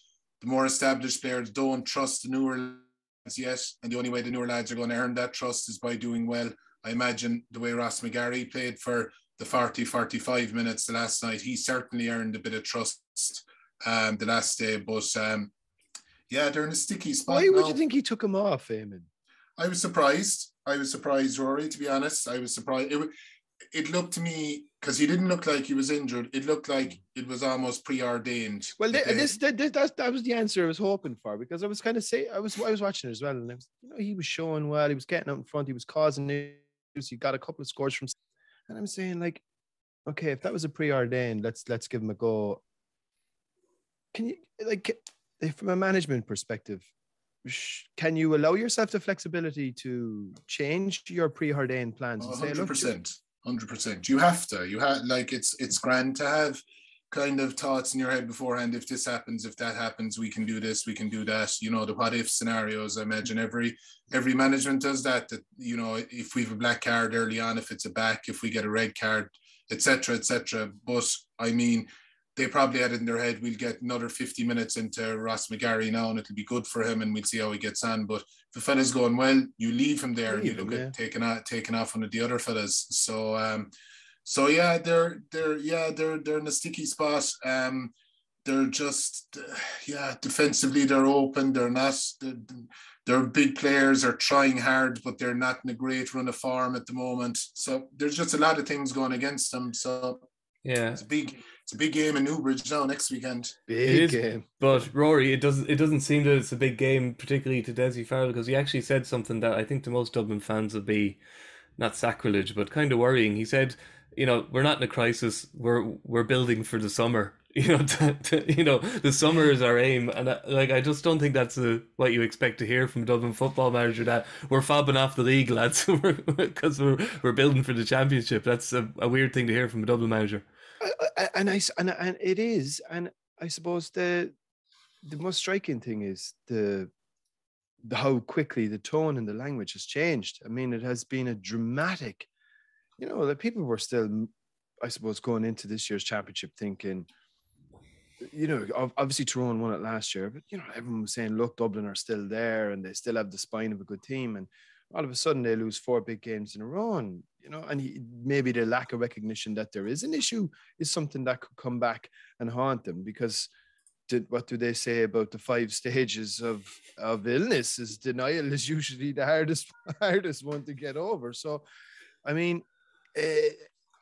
Speaker 5: the more established players don't trust the newer yet. And the only way the newer lads are going to earn that trust is by doing well. I imagine the way Ross McGarry played for the 40, 45 minutes the last night, he certainly earned a bit of trust um, the last day. But um, yeah, they're in a sticky spot.
Speaker 6: Why would you think he took him off, Eamonn?
Speaker 5: I was surprised. I was surprised, Rory. To be honest, I was surprised. It, it looked to me because he didn't look like he was injured. It looked like mm. it was almost preordained.
Speaker 6: Well, this, this, this that, that was the answer I was hoping for because I was kind of say I was I was watching it as well, and I was, you know he was showing well. He was getting up in front. He was causing issues. He got a couple of scores from, and I'm saying like, okay, if that was a preordained, let's let's give him a go. Can you like from a management perspective? can you allow yourself the flexibility to change your preordained plans?
Speaker 5: Hundred percent, hundred percent. You have to. You have like it's it's grand to have kind of thoughts in your head beforehand. If this happens, if that happens, we can do this, we can do that. You know the what if scenarios. I imagine every every management does that. That you know if we have a black card early on, if it's a back, if we get a red card, etc., etc. But I mean they probably had it in their head, we'll get another 50 minutes into Ross McGarry now and it'll be good for him and we'll see how he gets on. But if the fella's going well, you leave him there leave and you look him, at yeah. taking, off, taking off one of the other fellas. So, um, So yeah, they're they're yeah they're they're in a sticky spot. Um, they're just yeah defensively they're open. They're not. They're, they're big players are trying hard, but they're not in a great run of form at the moment. So there's just a lot of things going against them. So
Speaker 4: Yeah,
Speaker 5: it's a big it's a big game in Newbridge now next weekend.
Speaker 6: Big
Speaker 4: is.
Speaker 6: game.
Speaker 4: but Rory, it doesn't it doesn't seem that it's a big game, particularly to Dessie Farrell, because he actually said something that I think to most Dublin fans would be not sacrilege, but kind of worrying. He said, you know, we're not in a crisis. We're we're building for the summer. <laughs> You know, to, to, you know, the summer is our aim, and I, like I just don't think that's a, what you expect to hear from Dublin football manager. That we're fobbing off the league, lads, <laughs> because we're we're building for the championship. That's a, a weird thing to hear from a Dublin manager.
Speaker 6: I- I- and and, and it is, and I suppose the the most striking thing is the the how quickly the tone and the language has changed. I mean, it has been a dramatic. You know, that people were still, I suppose, going into this year's championship thinking. You know, obviously Tyrone won it last year, but you know everyone was saying, "Look, Dublin are still there, and they still have the spine of a good team." And all of a sudden, they lose four big games in a row, and you know, and he, maybe the lack of recognition that there is an issue is something that could come back and haunt them because did, what do they say about the five stages of of illness? Is denial is <laughs> usually the hardest <laughs> hardest one to get over. So i mean uh,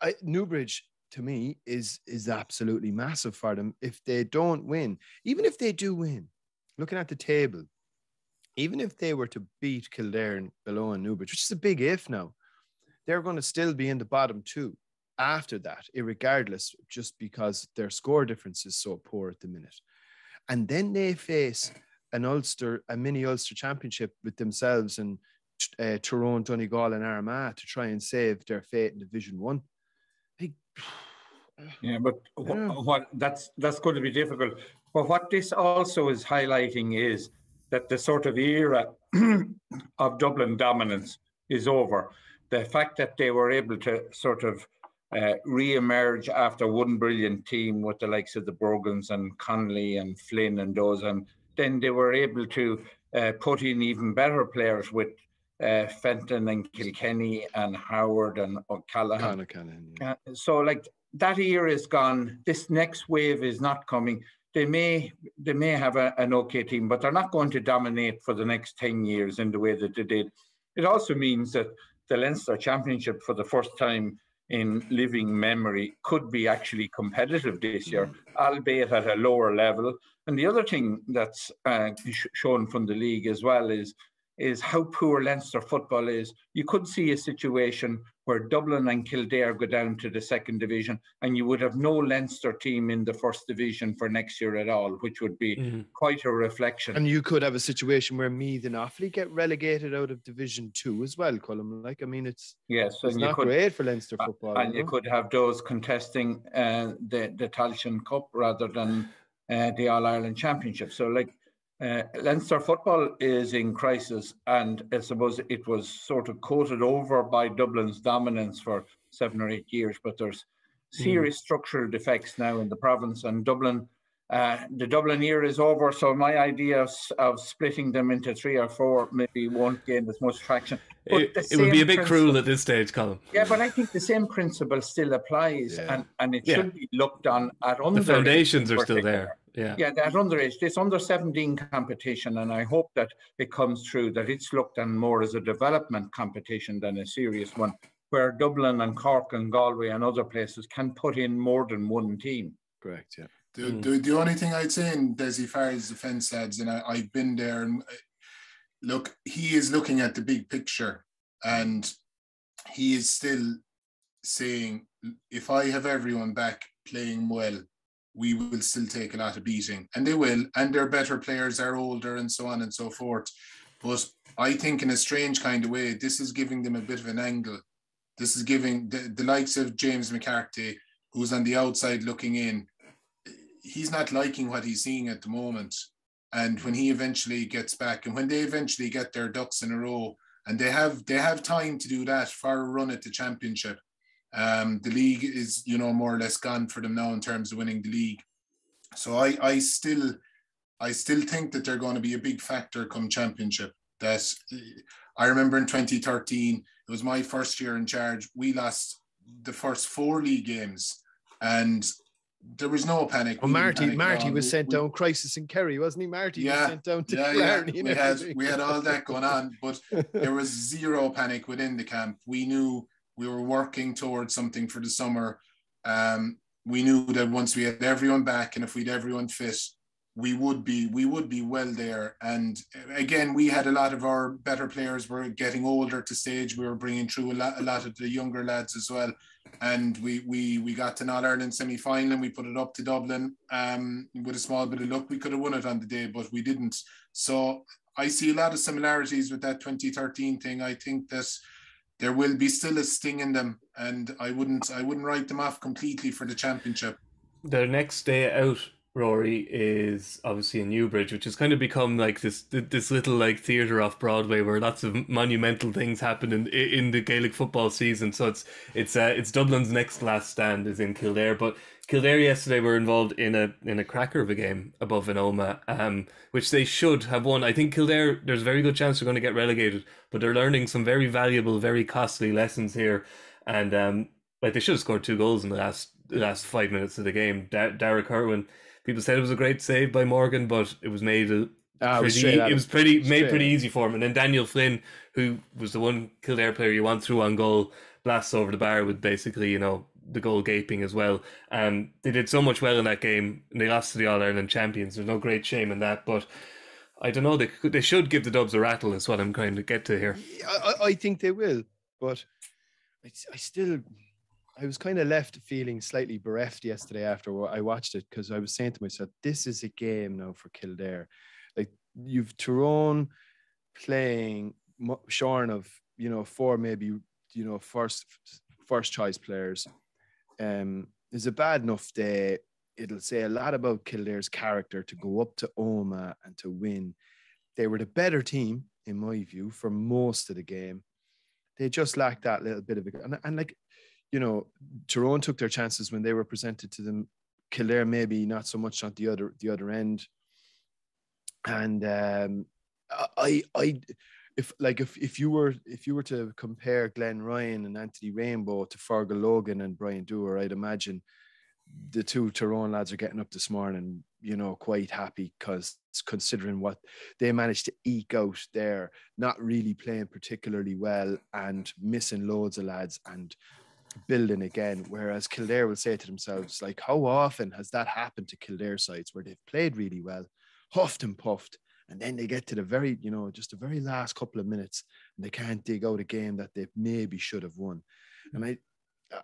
Speaker 6: I, newbridge to me is is absolutely massive for them if they don't win. Even if they do win looking at the table even if they were to beat kildare and below and newbridge which is a big if now they're going to still be in the bottom two after that, regardless, just because their score difference is so poor at the minute. And then they face an Ulster, a mini Ulster championship with themselves and uh, Tyrone, Donegal, and Armagh to try and save their fate in Division One. Like, <sighs>
Speaker 7: Yeah, but wh-
Speaker 6: Yeah.
Speaker 7: what that's that's going to be difficult. But what this also is highlighting is that the sort of era <clears throat> of Dublin dominance is over. The fact that they were able to sort of uh, re-emerge after one brilliant team with the likes of the Brogans and Connolly and Flynn and those, and then they were able to uh, put in even better players with uh, Fenton and Kilkenny and Howard and O'Callaghan.
Speaker 6: Con O'Callaghan, yeah.
Speaker 7: Uh, so like that era is gone. This next wave is not coming. They may they may have a, an okay team, but they're not going to dominate for the next 10 years in the way that they did. It also means that the Leinster Championship for the first time in living memory could be actually competitive this year, albeit at a lower level. And the other thing that's uh, sh- shown from the league as well is is how poor Leinster football is. You could see a situation where Dublin and Kildare go down to the second division, and you would have no Leinster team in the first division for next year at all, which would be
Speaker 4: Mhm.
Speaker 7: quite a reflection.
Speaker 6: And you could have a situation where Meath and Offaly get relegated out of Division Two as well, Colm. Like, I mean, it's
Speaker 7: yes,
Speaker 6: it's
Speaker 7: and you
Speaker 6: not
Speaker 7: could
Speaker 6: great for Leinster football.
Speaker 7: and
Speaker 6: you
Speaker 7: you
Speaker 6: know?
Speaker 7: could have those contesting uh, the the Tailteann Cup rather than uh, the All Ireland Championship. So, like uh, Leinster football is in crisis, and I suppose it was sort of coated over by Dublin's dominance for seven or eight years. But there's serious structural defects now in the province, and Dublin. Uh, the Dublin year is over, so my idea of, of splitting them into three or four maybe won't gain as much traction. But
Speaker 4: It, it would be a bit cruel at this stage, Colm.
Speaker 7: yeah, but I think the same principle still applies,
Speaker 6: Yeah.
Speaker 7: and, and it
Speaker 4: Yeah.
Speaker 7: should be looked on at under
Speaker 4: The foundations are still there. Yeah.
Speaker 7: Yeah, that underage, this under 17 competition, and I hope that it comes through that it's looked on more as a development competition than a serious one, where Dublin and Cork and Galway and other places can put in more than one team.
Speaker 6: correct. Yeah.
Speaker 5: The,
Speaker 4: Mm.
Speaker 5: the, the only thing I'd say in Dessie Farrell's defence, lads, and I, I've been there, and uh, look, he is looking at the big picture, and he is still saying, if I have everyone back playing well, we will still take a lot of beating, and they will, and their better players are older, and so on and so forth. But I think, in a strange kind of way, this is giving them a bit of an angle. This is giving the, the likes of James McCarthy, who's on the outside looking in, he's not liking what he's seeing at the moment. And when he eventually gets back, and when they eventually get their ducks in a row, and they have they have time to do that for a run at the championship. Um, the league is you know more or less gone for them now in terms of winning the league. So I I still I still think that they're going to be a big factor come championship. That I remember in 2013, it was my first year in charge. We lost the first four league games, and there was no panic.
Speaker 6: Well, Marty, Marty was sent we, down crisis in Kerry, wasn't he? Marty yeah, was sent down to yeah, yeah.
Speaker 5: We had we had all that going on, but there was zero panic within the camp. We knew we were working towards something for the summer. Um, we knew that once we had everyone back and if we'd everyone fit, we would be we would be well there. And again, we had a lot of our better players were getting older to stage. We were bringing through a lot, a lot of the younger lads as well. And we we we got to All Ireland semi final and we put it up to Dublin. Um, with a small bit of luck, we could have won it on the day, but we didn't. So I see a lot of similarities with that 2013 thing. I think that there will be still a sting in them, and I wouldn't I wouldn't write them off completely for the championship.
Speaker 4: The next day out Rory is obviously in Newbridge, which has kind of become like this this little like theatre off Broadway where lots of monumental things happen in in the Gaelic football season. So it's it's uh, it's Dublin's next last stand is in Kildare, but Kildare yesterday were involved in a in a cracker of a game above in Omagh, um, which they should have won. I think Kildare, there's a very good chance they're going to get relegated, but they're learning some very valuable, very costly lessons here, and um, like they should have scored two goals in the last the last five minutes of the game. Darragh Kirwan people said it was a great save by Morgan, but it was made a, ah, pretty, it was, it was pretty made pretty easy for him. And then Daniel Flynn, who was the one Kildare player you want through on goal, blasts over the bar with basically you know the goal gaping as well. Um, they did so much well in that game, and they lost to the All Ireland champions. There's no great shame in that, but. I don't know. They they should give the Dubs a rattle. Is what I'm trying to get to here.
Speaker 6: I, I think they will, but I, I still I was kind of left feeling slightly bereft yesterday after I watched it because I was saying to myself, this is a game now for Kildare. Like you've Tyrone playing shorn of, you know, four maybe, you know, first first choice players. Um, is a bad enough day. It'll say a lot about Kildare's character to go up to Omagh and to win. They were the better team, in my view, for most of the game. They just lacked that little bit of it. And, and like you know, Tyrone took their chances when they were presented to them. Kildare maybe not so much on the other the other end. And um, I I if like if, if you were if you were to compare Glenn Ryan and Anthony Rainbow to Fergal Logan and Brian Dooher, I'd imagine the two Tyrone lads are getting up this morning, you know, quite happy because considering what they managed to eke out there, not really playing particularly well and missing loads of lads and building again. Whereas Kildare will say to themselves, like, how often has that happened to Kildare sides where they've played really well, huffed and puffed, and then they get to the very, you know, just the very last couple of minutes and they can't dig out a game that they maybe should have won. And I,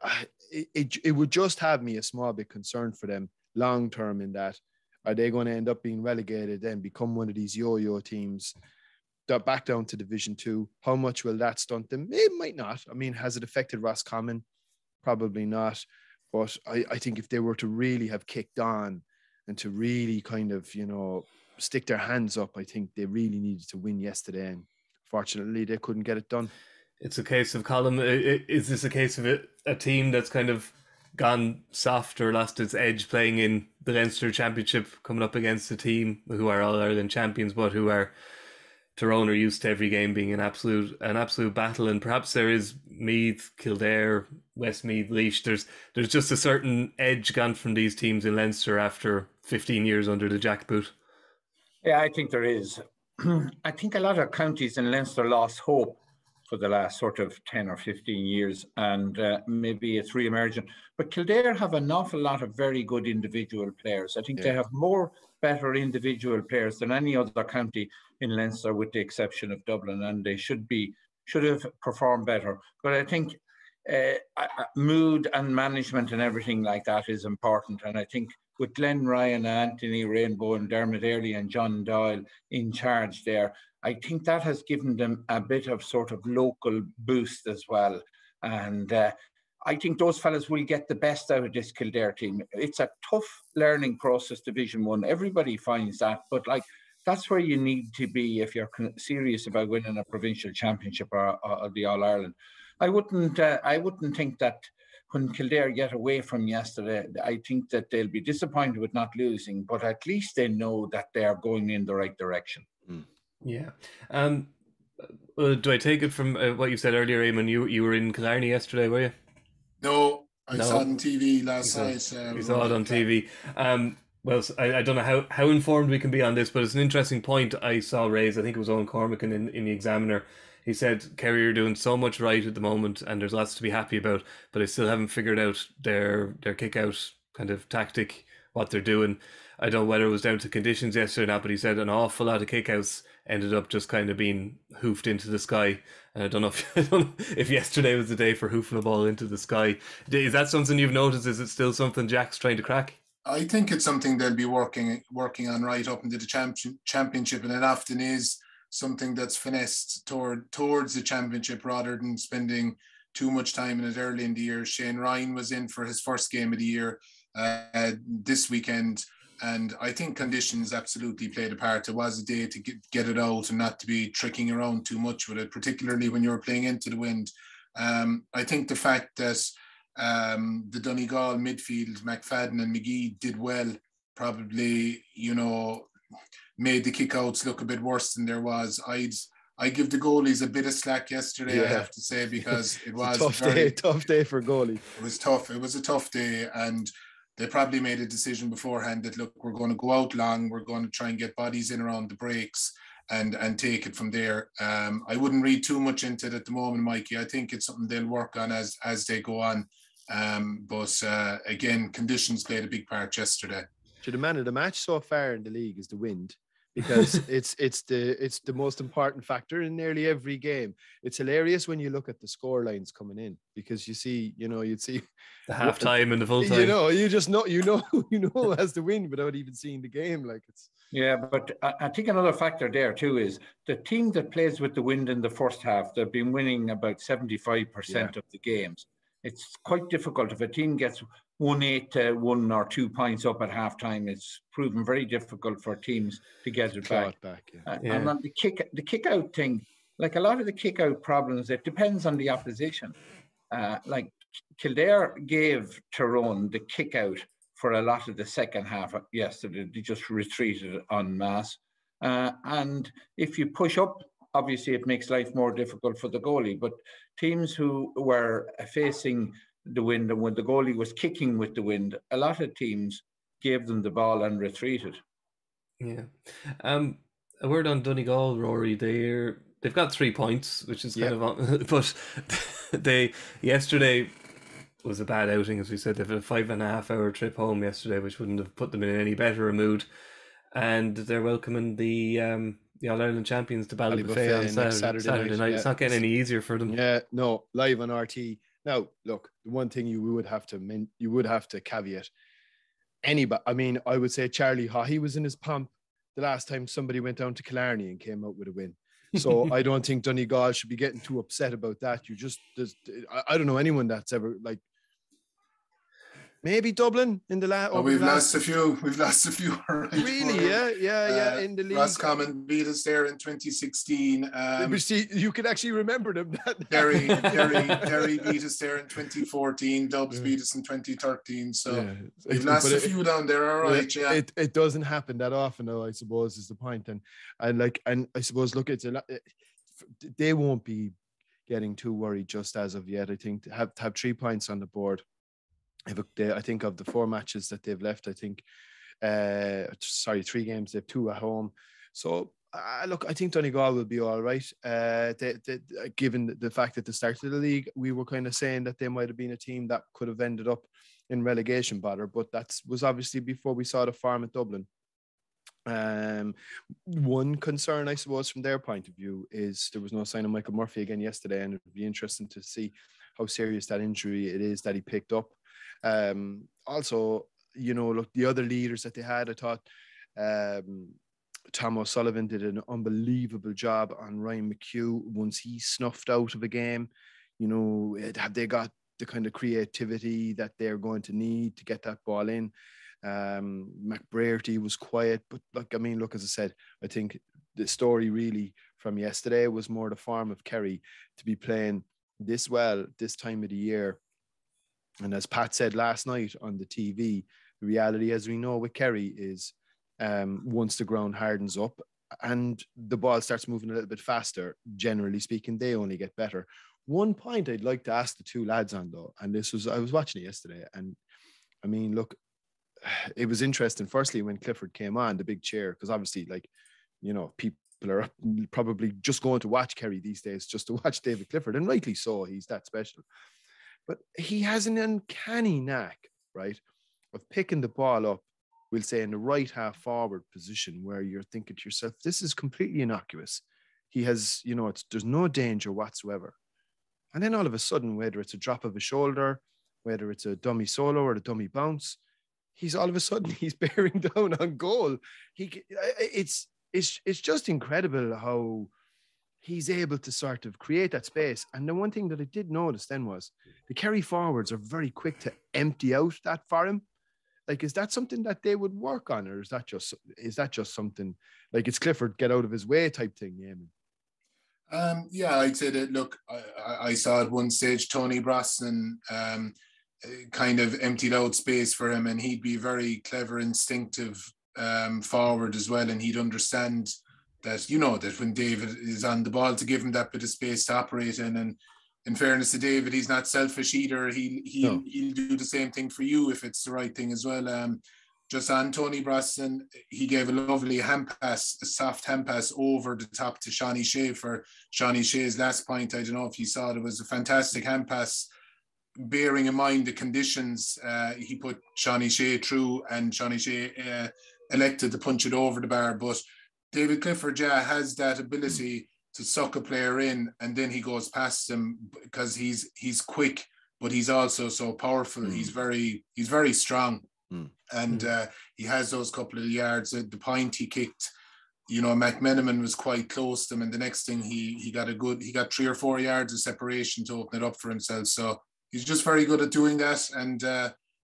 Speaker 6: I it, it would just have me a small bit concerned for them long term in that are they going to end up being relegated then become one of these yo-yo teams back down to division two how much will that stunt them it might not i mean has it affected roscommon probably not. But I, I think if they were to really have kicked on and to really kind of, you know, stick their hands up, I think they really needed to win yesterday. And fortunately, they couldn't get it done.
Speaker 4: It's a case of Colm. Is this a case of a team that's kind of gone soft or lost its edge playing in the Leinster Championship, coming up against a team who are All Ireland champions, but who are Tyrone are used to every game being an absolute an absolute battle, and perhaps there is Meath, Kildare, Westmeath, Laois. There's there's just a certain edge gone from these teams in Leinster after 15 years under the jackboot.
Speaker 7: Yeah, I think there is. <clears throat> I think a lot of counties in Leinster lost hope for the last sort of 10 or 15 years, and uh, maybe it's re-emerging. But Kildare have an awful lot of very good individual players. I think yeah. they have more better individual players than any other county in Leinster, with the exception of Dublin, and they should be should have performed better. But I think uh, mood and management and everything like that is important, and I think with Glenn Ryan, Anthony Rainbow, and Dermot Earley and John Doyle in charge there, I think that has given them a bit of sort of local boost as well. And uh, I think those fellas will get the best out of this Kildare team. It's a tough learning process, Division One. Everybody finds that, but like that's where you need to be if you're serious about winning a provincial championship or, or the All Ireland. I wouldn't. Uh, I wouldn't think that when Kildare get away from yesterday, I think that they'll be disappointed with not losing, but at least they know that they are going in the right direction.
Speaker 4: Mm. Yeah. Um, uh, do I take it from uh, what you said earlier, Eamonn? You you were in Killarney yesterday, were you?
Speaker 5: No, I
Speaker 4: No.
Speaker 5: saw it on TV last
Speaker 4: You saw-
Speaker 5: night. uh,
Speaker 4: We saw it on. TV. Um, well, I, I don't know how, how informed we can be on this, but it's an interesting point I saw raised. I think it was Owen Cormack in, in the Examiner. He said Kerry are doing so much right at the moment, and there's lots to be happy about, but they still haven't figured out their their kick out kind of tactic, what they're doing. I don't know whether it was down to conditions yesterday or not, but he said an awful lot of kickouts ended up just kind of being hoofed into the sky. And I don't know if <laughs> if yesterday was the day for hoofing a ball into the sky. Is that something you've noticed? Is it still something Jack's trying to crack?
Speaker 5: I think it's something they'll be working working on right up into the champion, championship, and it often is something that's finessed toward towards the championship rather than spending too much time in it early in the year. Shane Ryan was in for his first game of the year uh, this weekend, and I think conditions absolutely played a part. It was a day to get, get it out and not to be tricking around too much with it, particularly when you're playing into the wind. Um, I think the fact that um, the Donegal midfield, McFadden and McGee did well, probably, you know, made the kickouts look a bit worse than there was. I'd I give the goalies a bit of slack yesterday, I have to say, because it <laughs> was
Speaker 6: a tough
Speaker 5: very,
Speaker 6: day, tough day for goalie.
Speaker 5: it was tough. It was a tough day, and they probably made a decision beforehand that look, we're going to go out long, we're going to try and get bodies in around the breaks, and and take it from there. Um, I wouldn't read too much into it at the moment, Mikey. I think it's something they'll work on as as they go on. Um, but uh, again, conditions played a big part yesterday.
Speaker 6: To the man of the match so far in the league is the wind because <laughs> it's it's the it's the most important factor in nearly every game. It's hilarious when you look at the score lines coming in because you see, you know, you'd see,
Speaker 4: The <laughs> half time and the full time.
Speaker 6: you know, you just know, you know, <laughs> you know, who has the win without even seeing the game. Like it's
Speaker 7: Yeah, but I, I think another factor there too is the team that plays with the wind in the first half, they've been winning about 75% of the games. It's quite difficult if a team gets one eight to one or two points up at halftime. It's proven very difficult for teams to get it back.
Speaker 6: clawed back. Yeah.
Speaker 7: Uh,
Speaker 4: Yeah.
Speaker 7: And on the kick, the kick out thing, like a lot of the kick out problems, it depends on the opposition. Uh, like Kildare gave Tyrone the kick out for a lot of the second half yesterday. They just retreated en masse. Uh, and if you push up, obviously it makes life more difficult for the goalie. But teams who were facing the wind and when the goalie was kicking with the wind, a lot of teams gave them the ball and retreated.
Speaker 4: Yeah. Um, a word on Donegal, Rory. They're they've got three points, which is kind
Speaker 6: Yeah.
Speaker 4: of on, <laughs> but they yesterday was a bad outing, as we said. They've had a five and a half hour trip home yesterday, which wouldn't have put them in any better a mood. And they're welcoming the um the All Ireland champions to Ballybofey
Speaker 6: Ballybofey
Speaker 4: on
Speaker 6: next
Speaker 4: Saturday,
Speaker 6: Saturday
Speaker 4: Saturday,
Speaker 6: night,
Speaker 4: night.
Speaker 6: yeah.
Speaker 4: It's not getting any easier for them.
Speaker 6: Yeah, no, live on RTÉ. Now, look, the one thing you would have to you would have to caveat anybody. I mean, I would say Charlie Haughey was in his pomp the last time somebody went down to Killarney and came out with a win. So <laughs> I don't think Donegal should be getting too upset about that. You just, I, I don't know anyone that's ever like. Maybe Dublin in the, la-
Speaker 5: Oh,
Speaker 6: over the <laughs>
Speaker 5: we've lost a few. We've lost a few. already.
Speaker 6: Really? Yeah, yeah, yeah.
Speaker 5: Uh,
Speaker 6: in the league.
Speaker 5: Roscommon beat us there in 2016. Um,
Speaker 6: see, you could actually remember them.
Speaker 5: Derry, Derry, Derry beat us there in 2014. Dubs
Speaker 6: Yeah.
Speaker 5: beat us in 2013. So
Speaker 6: Yeah.
Speaker 5: we've lost
Speaker 6: but
Speaker 5: a
Speaker 6: it-
Speaker 5: few down there. All
Speaker 6: Yeah,
Speaker 5: yeah.
Speaker 6: It, it doesn't happen that often, though. I suppose is the point, and and like and I suppose look, it's a lot. it- They won't be getting too worried just as of yet. I think to have to have three points on the board. They, I think of the four matches that they've left, I think, uh, sorry, three games. They've two at home. So uh, look, I think Donegal will be all right. Uh, they, they, given the fact that the start of the league, we were kind of saying that they might have been a team that could have ended up in relegation bother, but that was obviously before we saw the farm at Dublin. Um, one concern, I suppose, from their point of view, is there was no sign of Michael Murphy again yesterday, and it would be interesting to see how serious that injury it is that he picked up. Um, also, you know, look, the other leaders that they had, I thought um, Tom O'Sullivan did an unbelievable job on Ryan McHugh once he snuffed out of a game. You know, it- have they got the kind of creativity that they're going to need to get that ball in? Um, McBrearty was quiet, but like I mean, look, as I said, I think the story really from yesterday was more the form of Kerry to be playing this well this time of the year. And as Pat said last night on the TV, the reality, as we know with Kerry, is um, once the ground hardens up and the ball starts moving a little bit faster, generally speaking, they only get better. One point I'd like to ask the two lads on though, and this was I was watching it yesterday, and I mean, look, <sighs> it was interesting. Firstly, when Clifford came on, the big chair, because obviously, like, you know, people are probably just going to watch Kerry these days just to <laughs> watch David Clifford, and rightly so. He's that special, but he has an uncanny knack, right, of picking the ball up. We'll say in the right half forward position where you're thinking to yourself, this is completely innocuous. He has, you know, it's there's no danger whatsoever. And then all of a sudden, whether it's a drop of a shoulder, whether it's a dummy solo or a dummy bounce, he's all of a sudden <laughs> he's bearing down on goal. He it's it's it's just incredible how he's able to sort of create that space. And the one thing that I did notice then was the Kerry forwards are very quick to empty out that for him. Like, is that something that they would work on, or is that just is that just something like it's Clifford get out of his way type thing, yeah?
Speaker 5: Um, yeah, I'd say that. Look, I, I saw at one stage Tony Brosnan um, kind of emptied out space for him, and he'd be very clever, instinctive um, forward as well, and he'd understand that you know that when David is on the ball to give him that bit of space to operate in, and in fairness to David, he's not selfish either. He he no. he'll do the same thing for you if it's the right thing as well. Um, just on Tony Brosnan, he gave a lovely hand pass, a soft hand pass over the top to Seanie Shea for Seanie Shea's last point. I don't know if you saw it. It was a fantastic hand pass, bearing in mind the conditions. Uh, he put Seanie Shea through, and Seanie Shea uh, elected to punch it over the bar. But David Clifford, yeah, has that ability to suck a player in, and then he goes past him because he's he's quick, but he's also so powerful. Mm. He's very he's very strong. Mm. And mm. uh, he has those couple of yards. At the point he kicked, you know, McMenamin was quite close to him, and the next thing he he got a good, he got three or four yards of separation to open it up for himself. So he's just very good at doing that. And uh,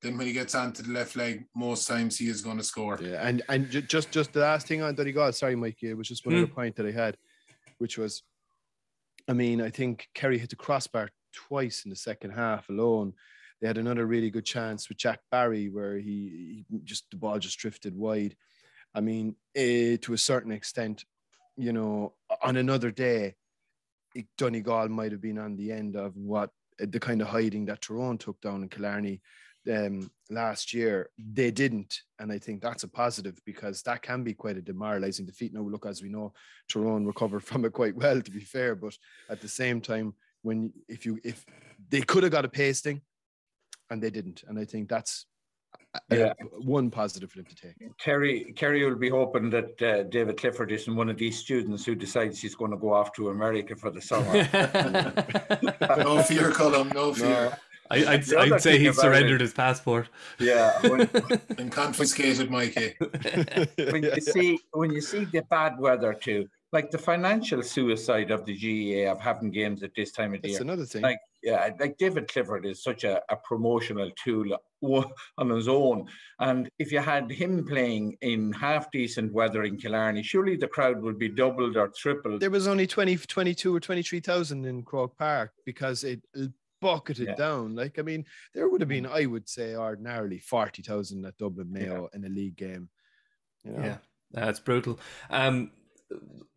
Speaker 5: then when he gets onto the left leg, most times he is going to score.
Speaker 6: Yeah, and and just just the last thing on Donegal, sorry, Mikey, it was just one mm. other point that I had, which was, I mean, I think Kerry hit the crossbar twice in the second half alone they had another really good chance with Jack Barry where he, he just the ball just drifted wide. I mean, eh, to a certain extent, you know, on another day, Donegal might have been on the end of what eh, the kind of hiding that Tyrone took down in Killarney um, last year. They didn't, and I think that's a positive because that can be quite a demoralising defeat. Now, look, as we know, Tyrone recovered <laughs> from it quite well, to be fair. But at the same time, when if you if they could have got a pasting, and they didn't. And I think that's yeah. one positive for them to take.
Speaker 7: Kerry, Kerry will be hoping that uh, David Clifford isn't one of these students who decides he's going to go off to America for the summer. <laughs> <laughs>
Speaker 5: no fear, Colm. No fear. No.
Speaker 4: I, would I'd say he surrendered it, his passport.
Speaker 7: Yeah,
Speaker 5: when, <laughs> and confiscated, Mikey. <laughs>
Speaker 7: when you see when you see the bad weather too, like the financial suicide of the GAA of having games at this time of the
Speaker 6: That's
Speaker 7: year.
Speaker 6: another thing.
Speaker 7: Like yeah, like David Clifford is such a, a promotional tool on his own. And if you had him playing in half decent weather in Killarney, surely the crowd would be doubled or tripled.
Speaker 6: There was only 20, 22 or 23,000 in Croke Park because it bucketed yeah. down. Like, I mean, there would have been, I would say, ordinarily 40,000 at Dublin Mayo yeah. in a league game.
Speaker 4: You know? Yeah, that's brutal. Um,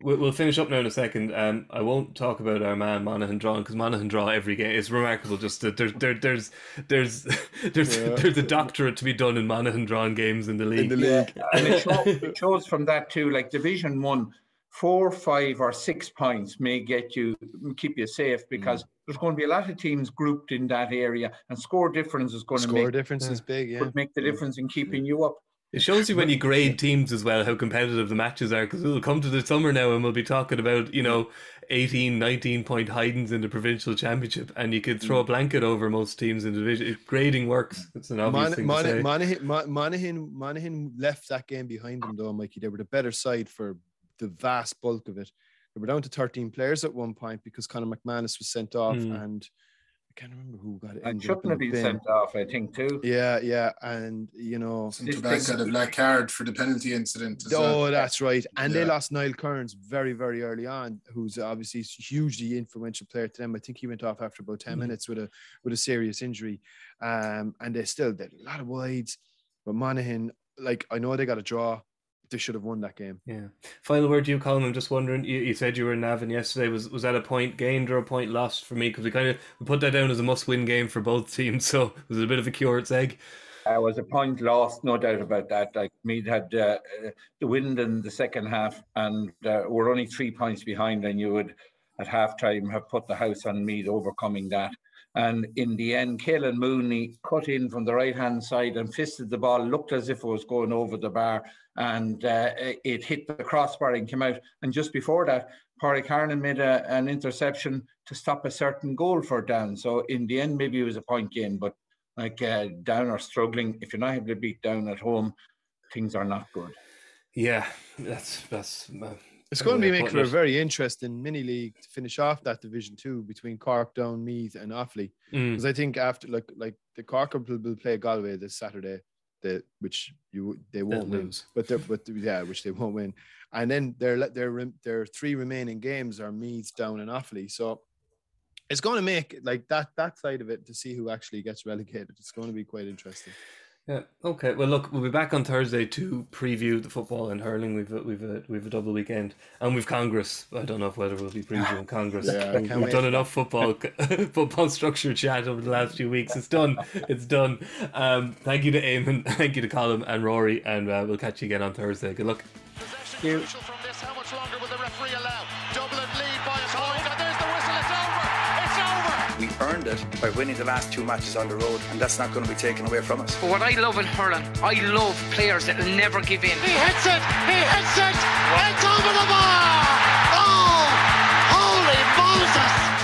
Speaker 4: we'll finish up now in a second. Um, I won't talk about our man Monaghan Drawn because Monaghan draw every game. is remarkable. Just that there's there, there's there's <laughs> there's yeah. <laughs> there's a doctorate to be done in Monaghan drawn games in the league.
Speaker 6: In the league,
Speaker 7: yeah. and it shows, <laughs> it shows from that too. Like Division One, four, five, or six points may get you keep you safe because mm. There's going to be a lot of teams grouped in that area, and score difference is going
Speaker 6: score
Speaker 7: to make
Speaker 6: difference yeah. is big. Yeah,
Speaker 7: would make the difference in keeping you up.
Speaker 4: It shows you when you grade teams as well how competitive the matches are because we'll come to the summer now and we'll be talking about, you know, 18, 19 point hidings in the provincial championship and you could throw a mm. blanket over most teams in the division. Grading works. It's an obvious Mon- thing Mon- to say.
Speaker 6: Monaghan, Monaghan, Monaghan left that game behind them though, Mikey. They were the better side for the vast bulk of it. They were down to 13 players at one point because Conor McManus was sent off mm. and I can't remember who got it.
Speaker 7: And shouldn't have been sent off, I think, too.
Speaker 6: Yeah, yeah, and you know,
Speaker 5: Centre-back got a black card for the penalty incident.
Speaker 6: Oh, well. that's right. And yeah. they lost Niall Kearns very, very early on, who's obviously a hugely influential player to them. I think he went off after about 10 mm minutes with a with a serious injury. Um, and they still did a lot of wides, but Monaghan, like I know they got a draw they should have won that game.
Speaker 4: Yeah. Final word to you, Colm. I'm just wondering. You, you said you were in Navan yesterday. Was was that a point gained or a point lost for me? Because we kind of we put that down as a must-win game for both <laughs> teams. So it was a bit of a curate's egg?
Speaker 7: Uh, was a point lost, no doubt about that. Like Meath had uh, the wind in the second half, and uh, we're only three points behind, and you would at halftime have put the house on Meath overcoming that. And in the end, Caolan Mooney cut in from the right hand side and fisted the ball, looked as if it was going over the bar, and uh, it hit the crossbar and came out. And just before that, Pádraig Harnan made a, an interception to stop a certain goal for Down. So in the end, maybe it was a point game, but like uh, Down are struggling. If you're not able to beat Down at home, things are not good.
Speaker 4: Yeah, that's that's.
Speaker 6: It's going to be making for a very interesting mini league to finish off that division two between Cork, Down, Meath, and Offaly. Because mm. I think after like like the Cork will, play Galway this Saturday, the, which you they won't win, lose. but they but yeah, which they won't win. And then their their their three remaining games are Meath, Down, and Offaly. So it's going to make like that that side of it to see who actually gets relegated. It's going to be quite interesting.
Speaker 4: Yeah. Okay. Well, look, we'll be back on Thursday to preview the football and hurling. We've a, we've a, we've a double weekend, and we've Congress. I don't know if whether we'll be previewing <laughs> Congress. yeah, we've, we've done enough football <laughs> <laughs> football structure chat over the last few weeks. It's done. It's done. Um, thank you to Eamonn, thank you to Colm and Rory, and uh, we'll catch you again on Thursday. Good luck.
Speaker 2: Earned it by winning the last two matches on the road, and that's not going to be taken away from us.
Speaker 3: But what I love in hurling, I love players that will never give in.
Speaker 1: He hits it, he hits it, it's over the bar! Oh, holy Moses!